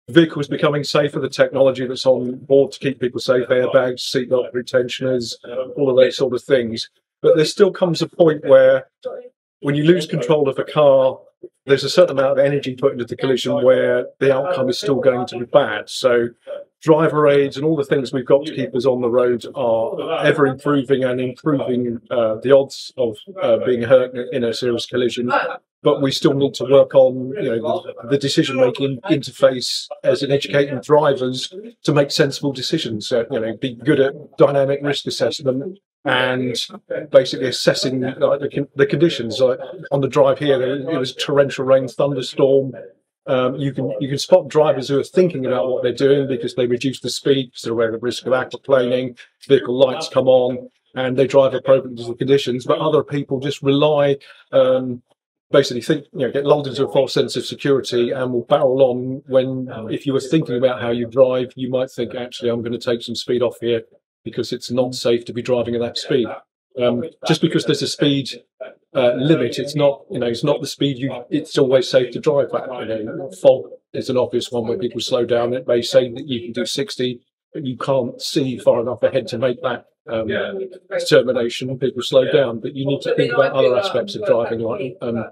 vehicles becoming safer, the technology that's on board to keep people safe, airbags, seatbelt retentioners, all of those sort of things. But there still comes a point where when you lose control of a car, there's a certain amount of energy put into the collision where the outcome is still going to be bad. So driver aids and all the things we've got to keep us on the road are ever improving and improving uh, the odds of uh, being hurt in a serious collision but we still need to work on you know the, the decision making interface as in educating drivers to make sensible decisions. So, you know, be good at dynamic risk assessment and basically assessing like, the, the conditions. Like on the drive here, it was torrential rain, thunderstorm. Um, you can you can spot drivers who are thinking about what they're doing because they reduce the speed because they're aware of the risk of aquaplaning. Vehicle lights come on and they drive appropriately to the conditions. But other people just rely um, basically think, you know, get lulled into a false sense of security and will barrel on when, if you were thinking about how you drive, you might think, actually, I'm going to take some speed off here because it's not safe to be driving at that speed. Um, just because there's a speed uh, limit, it's not, you know, it's not the speed you, it's always safe to drive at. You know, fog is an obvious one where people slow down. It may say that you can do 60, but you can't see far enough ahead to make that um, determination, people slow down. But you need to think about other aspects of driving, like um,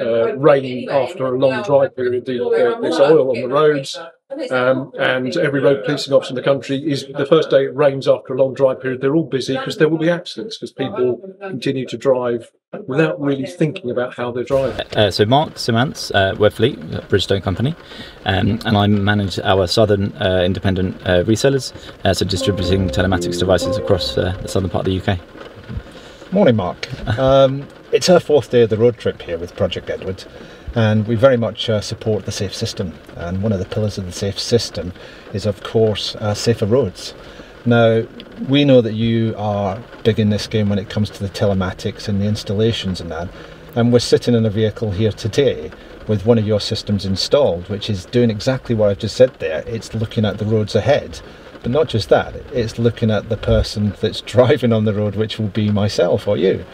uh, rain after a long drive period. There's oil on the roads, um, and every road policing officer in the country is the first day it rains after a long dry period. They're all busy because there will be accidents because people continue to drive without really thinking about how they're driving. Uh, so Mark Simantz, uh, Webfleet, Bridgestone company, um, and I manage our southern uh, independent uh, resellers, uh, so distributing telematics devices across uh, the southern part of the UK. Morning, Mark. (laughs) Um, it's her fourth day of the road trip here with Project Edward and we very much uh, support the safe system. And one of the pillars of the safe system is of course uh, safer roads. Now we know that you are big in this game when it comes to the telematics and the installations and that. And we're sitting in a vehicle here today with one of your systems installed which is doing exactly what I've just said there. It's looking at the roads ahead. But not just that it's looking at the person that's (laughs) driving on the road which will be myself or you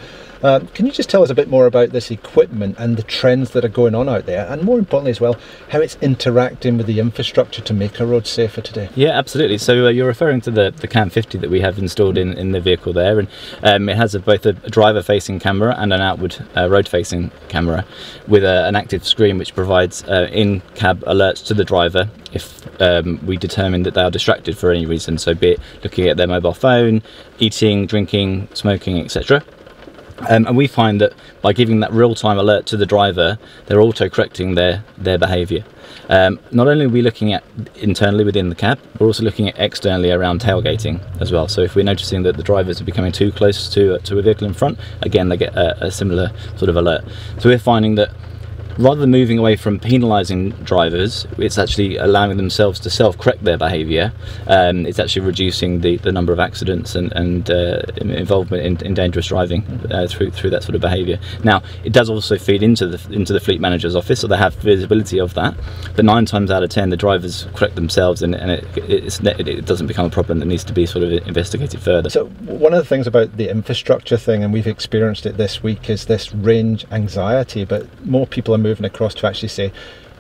uh, can you just tell us a bit more about this equipment and the trends that are going on out there, and more importantly as well, how it's interacting with the infrastructure to make our roads safer today? Yeah, absolutely. So uh, you're referring to the, the CAM 50 that we have installed in, in the vehicle there, and um, it has a, both a driver-facing camera and an outward uh, road-facing camera with a, an active screen which provides uh, in-cab alerts to the driver if um, we determine that they are distracted for any reason. So be it looking at their mobile phone, eating, drinking, smoking, etc. Um, and we find that by giving that real-time alert to the driver, they're auto-correcting their, their behaviour. Um, not only are we looking at internally within the cab, we're also looking at externally around tailgating as well. So if we're noticing that the drivers are becoming too close to, to a vehicle in front, again, they get a, a similar sort of alert. So we're finding that rather than moving away from penalising drivers, it's actually allowing themselves to self-correct their behaviour. Um, it's actually reducing the, the number of accidents and, and uh, involvement in, in, dangerous driving uh, through through that sort of behaviour. Now, it does also feed into the into the fleet manager's office, so they have visibility of that. But nine times out of ten, the drivers correct themselves, and, and it, it doesn't become a problem that needs to be sort of investigated further. So one of the things about the infrastructure thing, and we've experienced it this week, is this range anxiety. But more people are moving across to actually say,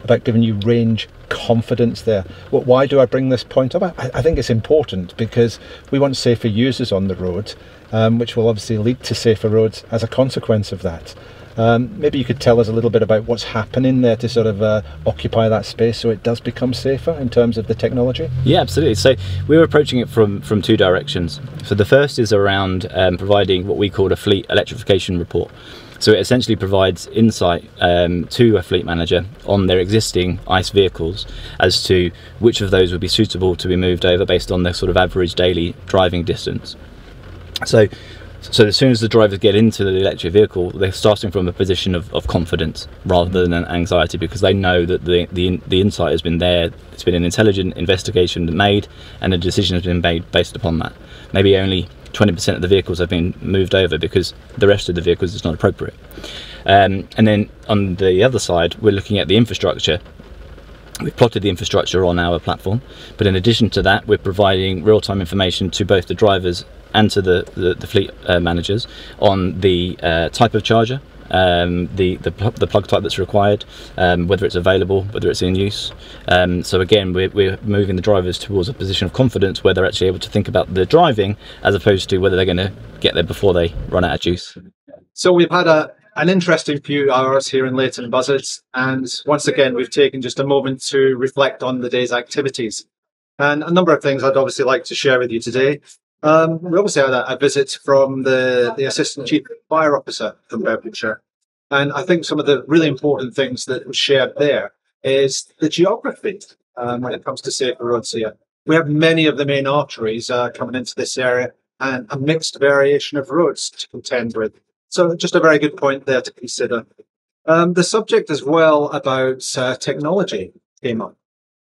about giving you range confidence there. Well, why do I bring this point up? I, I think it's important because we want safer users on the road, um, which will obviously lead to safer roads as a consequence of that. Um, maybe you could tell us a little bit about what's happening there to sort of uh, occupy that space so it does become safer in terms of the technology. Yeah, absolutely. So we're approaching it from from two directions. So the first is around um, providing what we call a fleet electrification report. So it essentially provides insight um, to a fleet manager on their existing ICE vehicles as to which of those would be suitable to be moved over based on their sort of average daily driving distance. So so as soon as the drivers get into the electric vehicle, they're starting from a position of, of confidence rather than anxiety because they know that the, the the insight has been there. It's been an intelligent investigation made, and a decision has been made based upon that. Maybe only 20% of the vehicles have been moved over because the rest of the vehicles is not appropriate. Um, and then on the other side, we're looking at the infrastructure We've plotted the infrastructure on our platform, but in addition to that, we're providing real-time information to both the drivers and to the, the, the fleet uh, managers on the uh, type of charger, um, the, the, the, plug type that's required, um, whether it's available, whether it's in use. Um, so again, we're, we're moving the drivers towards a position of confidence where they're actually able to think about the driving as opposed to whether they're going to get there before they run out of juice. So we've had a, an interesting few hours here in Leighton Buzzards, and once again, we've taken just a moment to reflect on the day's activities. And a number of things I'd obviously like to share with you today. Um, we obviously had a, a, visit from the, the Assistant Chief Fire Officer from Bedfordshire. And I think some of the really important things that was shared there is the geography um, when it comes to safer roads here. We have many of the main arteries uh, coming into this area and a mixed variation of roads to contend with. So just a very good point there to consider. Um, the subject as well about uh, technology came up,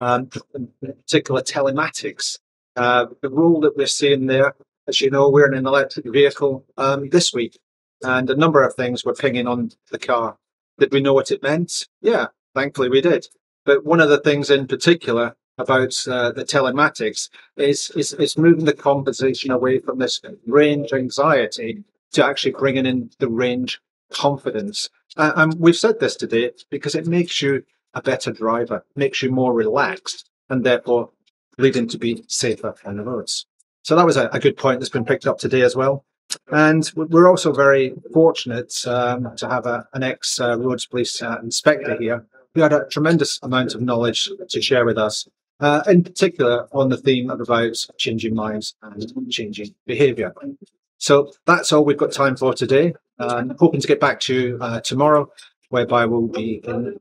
um, in particular telematics. Uh, the rule that we're seeing there, as you know, we're in an electric vehicle um, this week, and a number of things were pinging on the car. Did we know what it meant? Yeah, thankfully we did. But one of the things in particular about uh, the telematics is, is, is moving the conversation away from this range anxiety to actually bringing in the range confidence. Uh, and we've said this today because it makes you a better driver, makes you more relaxed, and therefore leading to be safer on the roads. So that was a, a good point that's been picked up today as well. And we're also very fortunate um, to have a, an ex uh, roads police uh, inspector here who had a tremendous amount of knowledge to share with us, uh, in particular on the theme of about changing minds and changing behaviour. So that's all we've got time for today. Um, hoping to get back to you uh, tomorrow, whereby we'll be in.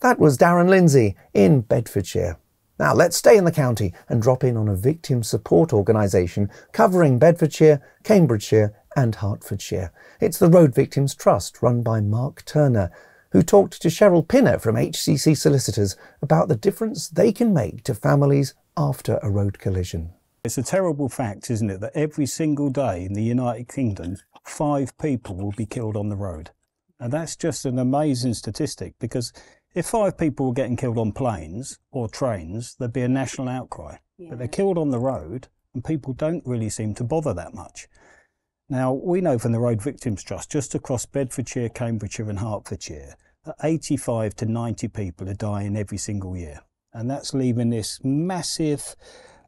That was Darren Lindsay in Bedfordshire. Now let's stay in the county and drop in on a victim support organisation covering Bedfordshire, Cambridgeshire and Hertfordshire. It's the Road Victims Trust run by Mark Turner, who talked to Cheryl Pinner from HCC Solicitors about the difference they can make to families after a road collision. It's a terrible fact, isn't it, that every single day in the United Kingdom, five people will be killed on the road. And that's just an amazing statistic because if five people were getting killed on planes or trains, there'd be a national outcry. Yeah. But they're killed on the road, and people don't really seem to bother that much. Now, we know from the Road Victims Trust, just across Bedfordshire, Cambridgeshire, and Hertfordshire, that 85 to 90 people are dying every single year. And that's leaving this massive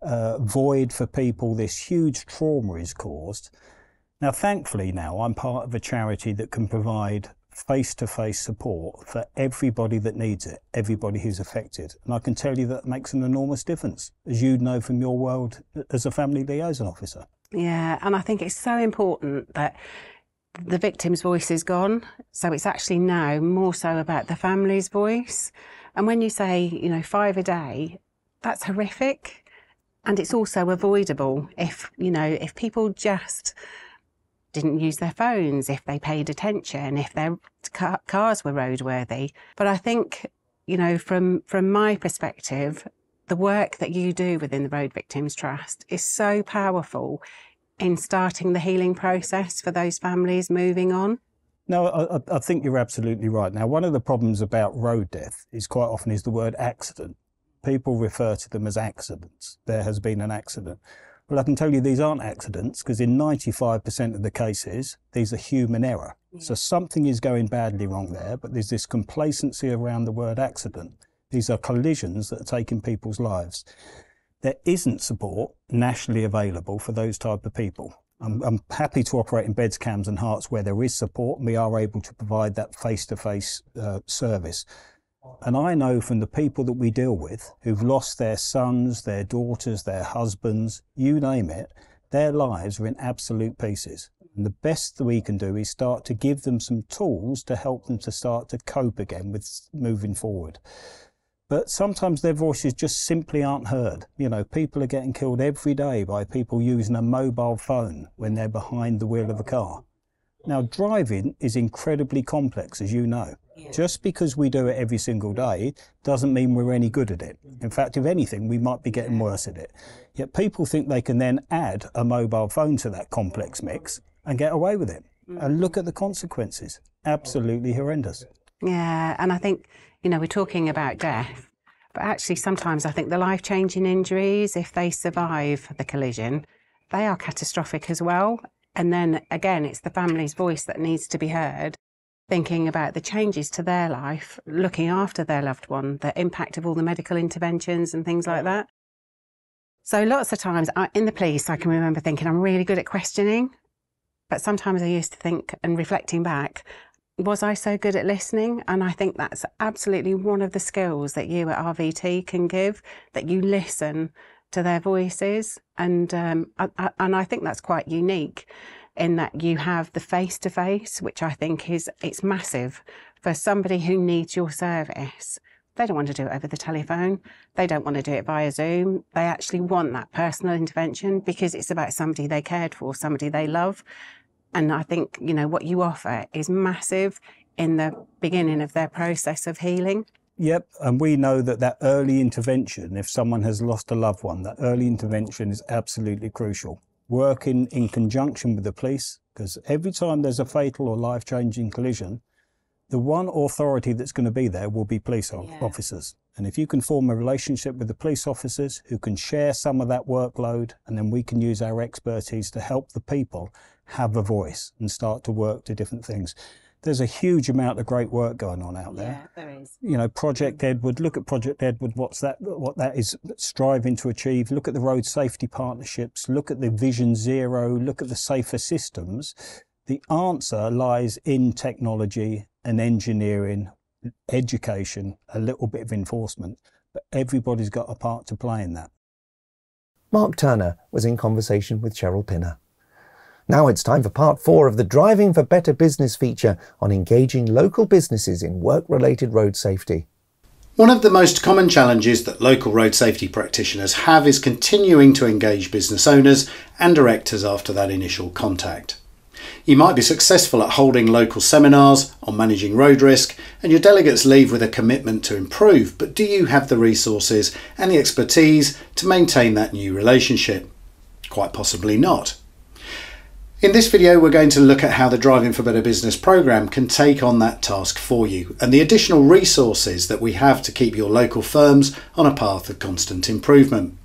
uh, void for people, this huge trauma is caused. Now, thankfully, now I'm part of a charity that can provide face to face support for everybody that needs it, everybody who's affected. And I can tell you that makes an enormous difference, as you know from your world as a family liaison officer. Yeah, and I think it's so important that the victim's voice is gone. So it's actually now more so about the family's voice. And when you say, you know, five a day, that's horrific. And it's also avoidable if, you know, if people just didn't use their phones, if they paid attention, if their cars were roadworthy. But I think, you know, from, from my perspective, the work that you do within the Road Victims Trust is so powerful in starting the healing process for those families moving on. No, I, I, think you're absolutely right. Now, one of the problems about road death is quite often is the word accident. People refer to them as accidents. There has been an accident. Well, I can tell you these aren't accidents because in 95% of the cases, these are human error. So something is going badly wrong there, but there's this complacency around the word accident. These are collisions that are taking people's lives. There isn't support nationally available for those type of people. I'm, I'm happy to operate in beds, Cambs and Herts where there is support and we are able to provide that face-to-face uh, service. And I know from the people that we deal with who've lost their sons, their daughters, their husbands, you name it, their lives are in absolute pieces. And the best that we can do is start to give them some tools to help them to start to cope again with moving forward. But sometimes their voices just simply aren't heard. You know, people are getting killed every day by people using a mobile phone when they're behind the wheel of a car. Now, driving is incredibly complex, as you know. Just because we do it every single day doesn't mean we're any good at it. In fact, if anything, we might be getting worse at it. Yet people think they can then add a mobile phone to that complex mix and get away with it. And mm. look at the consequences. Absolutely horrendous. Yeah, and I think, you know, we're talking about death, but actually sometimes I think the life changing injuries, if they survive the collision, they are catastrophic as well. And then again, it's the family's voice that needs to be heard, thinking about the changes to their life, looking after their loved one, the impact of all the medical interventions and things like that. So lots of times I, in the police, I can remember thinking I'm really good at questioning, but sometimes I used to think and reflecting back, was I so good at listening? And I think that's absolutely one of the skills that you at RVT can give, that you listen to their voices. And, um, I, I, and I think that's quite unique in that you have the face to face, which I think is, it's massive for somebody who needs your service. They don't want to do it over the telephone. They don't want to do it via Zoom. They actually want that personal intervention because it's about somebody they cared for, somebody they love. And I think, you know, what you offer is massive in the beginning of their process of healing. Yep, and we know that that early intervention, if someone has lost a loved one, that early intervention is absolutely crucial. Working in conjunction with the police, because every time there's a fatal or life changing collision, the one authority that's going to be there will be police yeah. officers. And if you can form a relationship with the police officers who can share some of that workload, and then we can use our expertise to help the people have a voice and start to work to different things there's a huge amount of great work going on out there. Yeah, there is. You know, Project mm. Edward. Look at Project Edward. What's that? What that is striving to achieve. Look at the road safety partnerships. Look at the Vision Zero. Look at the safer systems. The answer lies in technology and engineering, education, a little bit of enforcement. But everybody's got a part to play in that. Mark Turner was in conversation with Cheryl Pinner. Now it's time for part four of the Driving for Better Business feature on engaging local businesses in work related road safety. One of the most common challenges that local road safety practitioners have is continuing to engage business owners and directors after that initial contact. You might be successful at holding local seminars on managing road risk, and your delegates leave with a commitment to improve, but do you have the resources and the expertise to maintain that new relationship? Quite possibly not. In this video, we're going to look at how the Driving for Better Business program can take on that task for you and the additional resources that we have to keep your local firms on a path of constant improvement.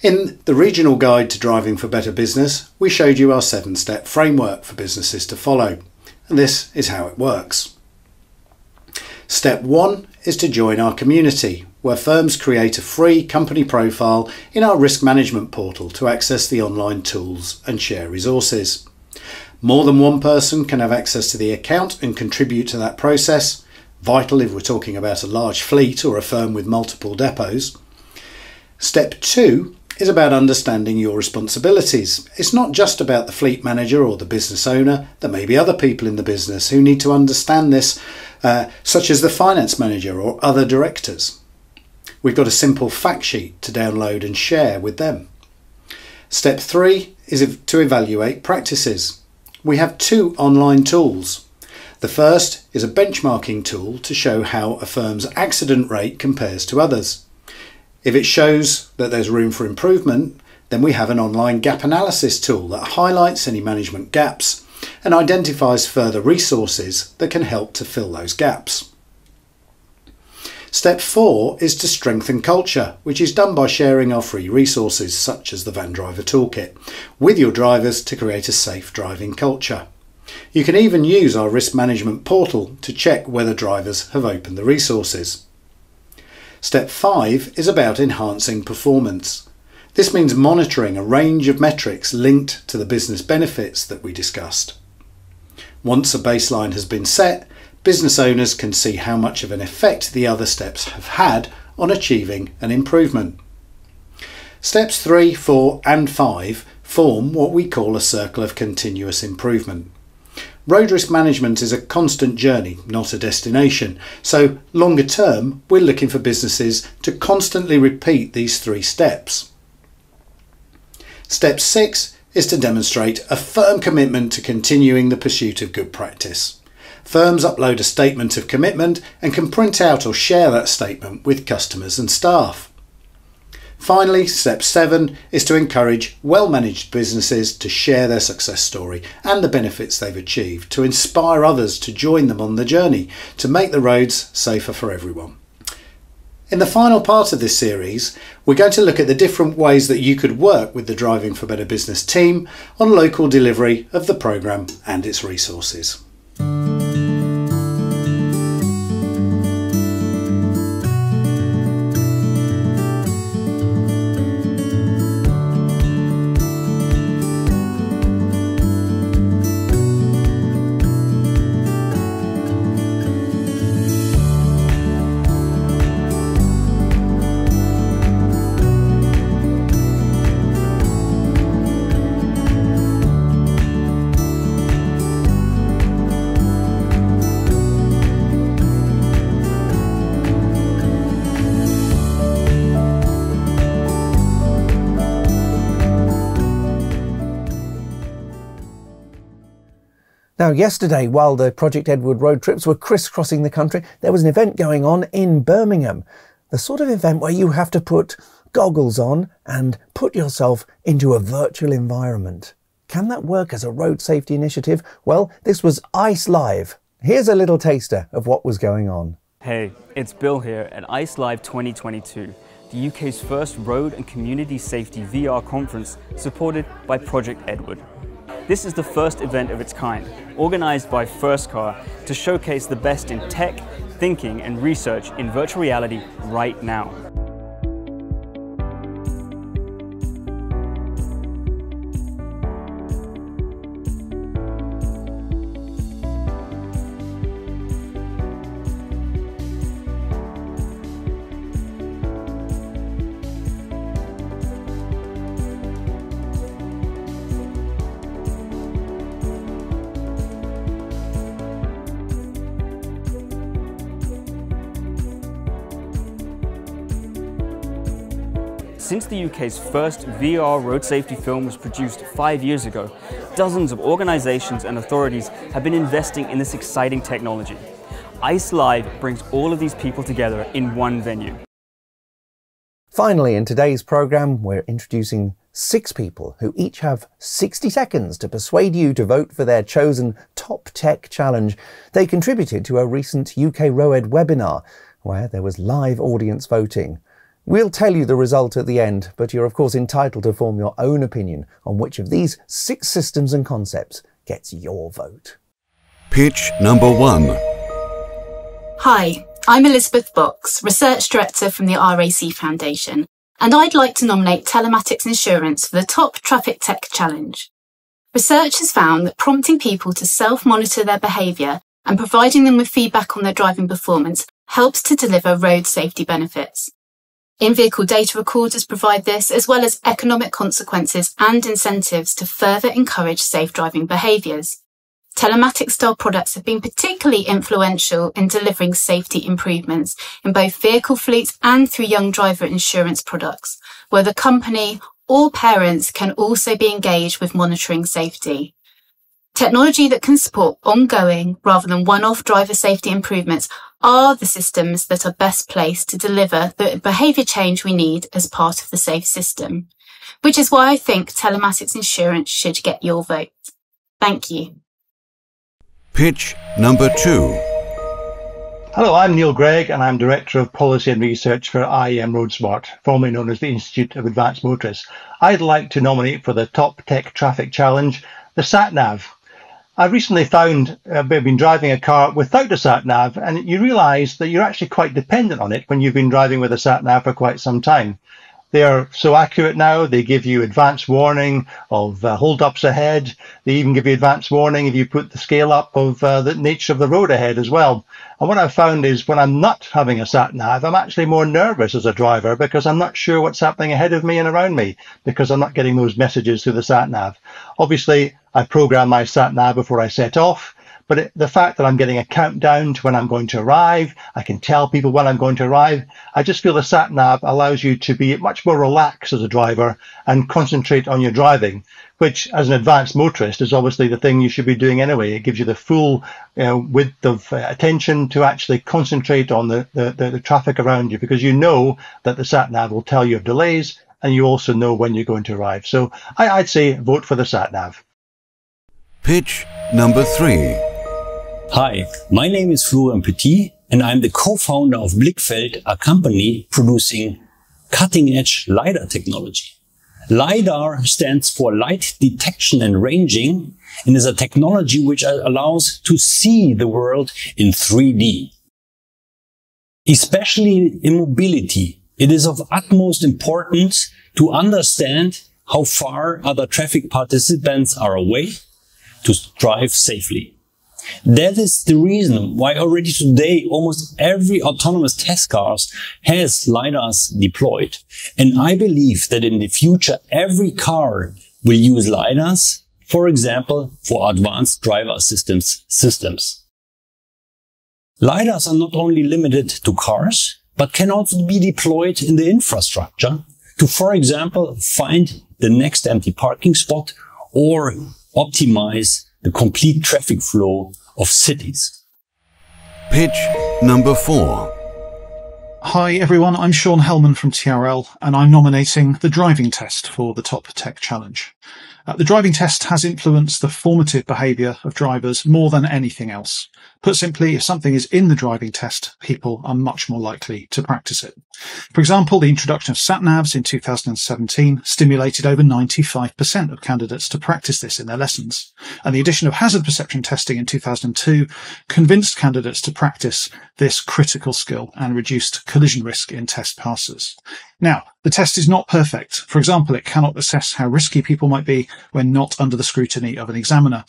In the regional guide to Driving for Better Business, we showed you our seven step framework for businesses to follow, and this is how it works. Step one is to join our community, where firms create a free company profile in our risk management portal to access the online tools and share resources. More than one person can have access to the account and contribute to that process, vital if we're talking about a large fleet or a firm with multiple depots. Step two is about understanding your responsibilities. It's not just about the fleet manager or the business owner, there may be other people in the business who need to understand this, uh, such as the finance manager or other directors. We've got a simple fact sheet to download and share with them. Step three is to evaluate practices. We have two online tools. The first is a benchmarking tool to show how a firm's accident rate compares to others. If it shows that there's room for improvement, then we have an online gap analysis tool that highlights any management gaps and identifies further resources that can help to fill those gaps. Step four is to strengthen culture, which is done by sharing our free resources, such as the Van Driver Toolkit, with your drivers to create a safe driving culture. You can even use our risk management portal to check whether drivers have opened the resources. Step 5 is about enhancing performance. This means monitoring a range of metrics linked to the business benefits that we discussed. Once a baseline has been set, business owners can see how much of an effect the other steps have had on achieving an improvement. Steps 3, 4 and 5 form what we call a circle of continuous improvement. Road risk management is a constant journey, not a destination. So, longer term, we're looking for businesses to constantly repeat these three steps. Step 6 is to demonstrate a firm commitment to continuing the pursuit of good practice. Firms upload a statement of commitment and can print out or share that statement with customers and staff. Finally, step seven is to encourage well managed businesses to share their success story and the benefits they've achieved, to inspire others to join them on the journey to make the roads safer for everyone. In the final part of this series, we're going to look at the different ways that you could work with the Driving for Better Business team on local delivery of the programme and its resources. Yesterday, while the Project Edward road trips were crisscrossing the country, there was an event going on in Birmingham. The sort of event where you have to put goggles on and put yourself into a virtual environment. Can that work as a road safety initiative? Well, this was ICE Live. Here's a little taster of what was going on. Hey, it's Bill here at ICE Live 2022, the UK's first road and community safety VR conference supported by Project Edward. This is the first event of its kind, organised by First Car to showcase the best in tech, thinking and research in virtual reality right now. UK's first VR road safety film was produced five years ago, dozens of organisations and authorities have been investing in this exciting technology. ICE Live brings all of these people together in one venue. Finally, in today's programme, we're introducing six people who each have 60 seconds to persuade you to vote for their chosen top tech challenge. They contributed to a recent UK ROED webinar where there was live audience voting. We'll tell you the result at the end, but you're of course entitled to form your own opinion on which of these six systems and concepts gets your vote. Pitch number one. Hi, I'm Elizabeth Box, Research Director from the RAC Foundation, and I'd like to nominate Telematics Insurance for the Top Traffic Tech Challenge. Research has found that prompting people to self-monitor their behaviour and providing them with feedback on their driving performance helps to deliver road safety benefits. In-vehicle data recorders provide this, as well as economic consequences and incentives to further encourage safe driving behaviours. Telematics style products have been particularly influential in delivering safety improvements in both vehicle fleets and through young driver insurance products, where the company or parents can also be engaged with monitoring safety. Technology that can support ongoing rather than one-off driver safety improvements are the systems that are best placed to deliver the behaviour change we need as part of the safe system, which is why I think telematics insurance should get your vote. Thank you. Pitch number two. Hello, I'm Neil Greig and I'm Director of Policy and Research for IAM RoadSmart, formerly known as the Institute of Advanced Motorists. I'd like to nominate for the Top Tech Traffic Challenge the SatNav. I recently found I've uh, been driving a car without a sat nav, and you realise that you're actually quite dependent on it when you've been driving with a sat nav for quite some time. They are so accurate now. They give you advance warning of uh, hold-ups ahead. They even give you advance warning if you put the scale up of uh, the nature of the road ahead as well. And what I've found is when I'm not having a sat nav, I'm actually more nervous as a driver because I'm not sure what's happening ahead of me and around me because I'm not getting those messages through the sat nav. Obviously, I program my sat nav before I set off. But it, the fact that I'm getting a countdown to when I'm going to arrive, I can tell people when I'm going to arrive. I just feel the sat nav allows you to be much more relaxed as a driver and concentrate on your driving, which as an advanced motorist is obviously the thing you should be doing anyway. It gives you the full you know, width of uh, attention to actually concentrate on the, the, the, the traffic around you because you know that the sat nav will tell you of delays and you also know when you're going to arrive. So I, I'd say vote for the sat nav. Pitch number three. Hi, my name is Florian Petit and I'm the co-founder of Blickfeld, a company producing cutting-edge LiDAR technology. LiDAR stands for light detection and ranging and is a technology which allows to see the world in 3D. Especially in mobility, it is of utmost importance to understand how far other traffic participants are away to drive safely. That is the reason why already today almost every autonomous test cars has LiDARs deployed. And I believe that in the future, every car will use LiDARs, for example, for advanced driver assistance systems. LiDARs are not only limited to cars, but can also be deployed in the infrastructure to, for example, find the next empty parking spot or optimize the complete traffic flow of cities. Pitch number four. Hi everyone, I'm Shaun Helman from TRL and I'm nominating the driving test for the Top Tech Challenge. Uh, the driving test has influenced the formative behaviour of drivers more than anything else. Put simply, if something is in the driving test, people are much more likely to practice it. For example, the introduction of sat-navs in 2017 stimulated over 95% of candidates to practice this in their lessons. And the addition of hazard perception testing in 2002 convinced candidates to practice this critical skill and reduced collision risk in test passes. Now, the test is not perfect. For example, it cannot assess how risky people might be when not under the scrutiny of an examiner.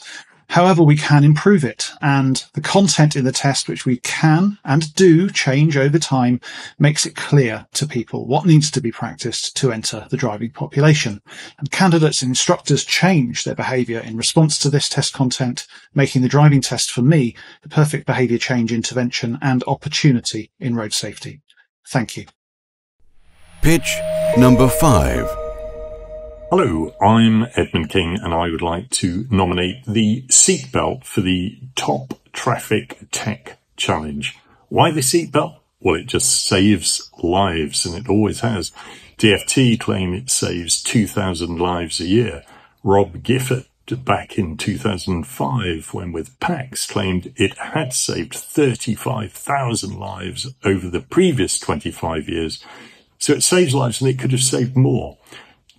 However, we can improve it, and the content in the test, which we can and do change over time, makes it clear to people what needs to be practiced to enter the driving population. And candidates and instructors change their behaviour in response to this test content, making the driving test for me the perfect behaviour change intervention and opportunity in road safety. Thank you. Pitch number five. Hello, I'm Edmund King and I would like to nominate the seatbelt for the Top Traffic Tech Challenge. Why the seatbelt? Well, it just saves lives and it always has. DFT claim it saves 2,000 lives a year. Rob Gifford back in 2005 when with PACTS claimed it had saved 35,000 lives over the previous 25 years. So it saves lives and it could have saved more.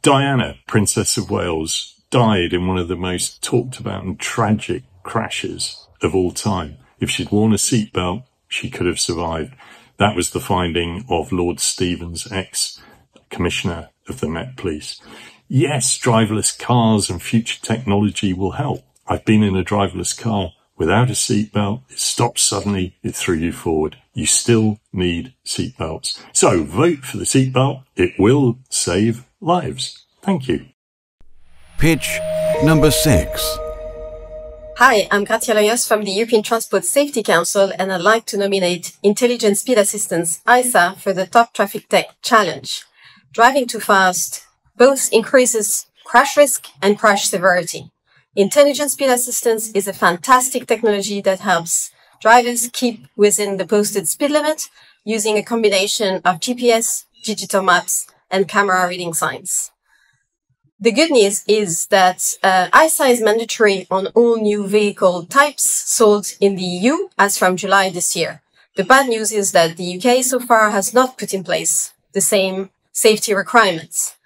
Diana, Princess of Wales, died in one of the most talked about and tragic crashes of all time. If she'd worn a seatbelt, she could have survived. That was the finding of Lord Stevens, ex-commissioner of the Met Police. Yes, driverless cars and future technology will help. I've been in a driverless car without a seatbelt. It stops suddenly. It threw you forward. You still need seatbelts. So vote for the seatbelt. It will save lives. Thank you. Pitch number six. Hi, I'm Graziella Jost from the European Transport Safety Council, and I'd like to nominate Intelligent Speed Assistance, ISA, for the Top Traffic Tech Challenge. Driving too fast both increases crash risk and crash severity. Intelligent Speed Assistance is a fantastic technology that helps drivers keep within the posted speed limit using a combination of GPS, digital maps, and camera reading signs. The good news is that uh, ISA is mandatory on all new vehicle types sold in the EU as from July this year. The bad news is that the UK so far has not put in place the same safety requirements.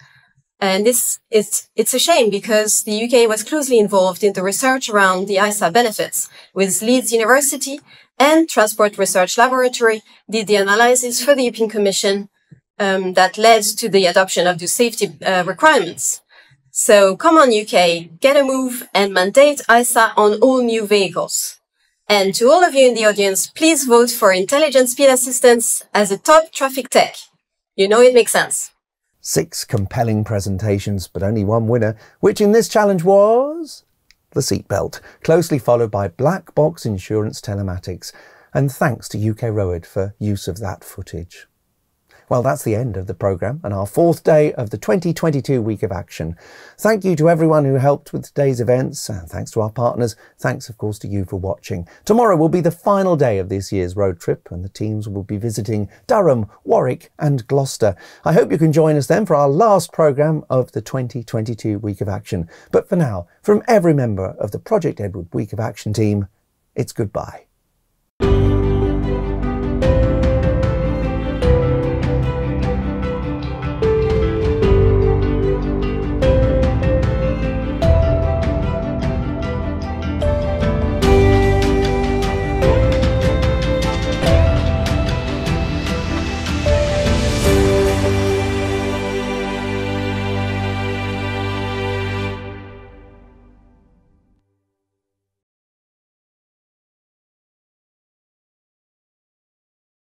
And this is, it's a shame because the UK was closely involved in the research around the ISA benefits with Leeds University and Transport Research Laboratory did the analysis for the European Commission um, that led to the adoption of the safety uh, requirements. So come on UK, get a move and mandate ISA on all new vehicles. And to all of you in the audience, please vote for intelligent speed assistance as a top traffic tech. You know it makes sense. Six compelling presentations, but only one winner, which in this challenge was the seatbelt, closely followed by black box insurance telematics. And thanks to UK Road for use of that footage. Well, that's the end of the programme and our fourth day of the 2022 Week of Action. Thank you to everyone who helped with today's events. And thanks to our partners. Thanks, of course, to you for watching. Tomorrow will be the final day of this year's road trip and the teams will be visiting Durham, Warwick and Gloucester. I hope you can join us then for our last programme of the 2022 Week of Action. But for now, from every member of the Project Edward Week of Action team, it's goodbye.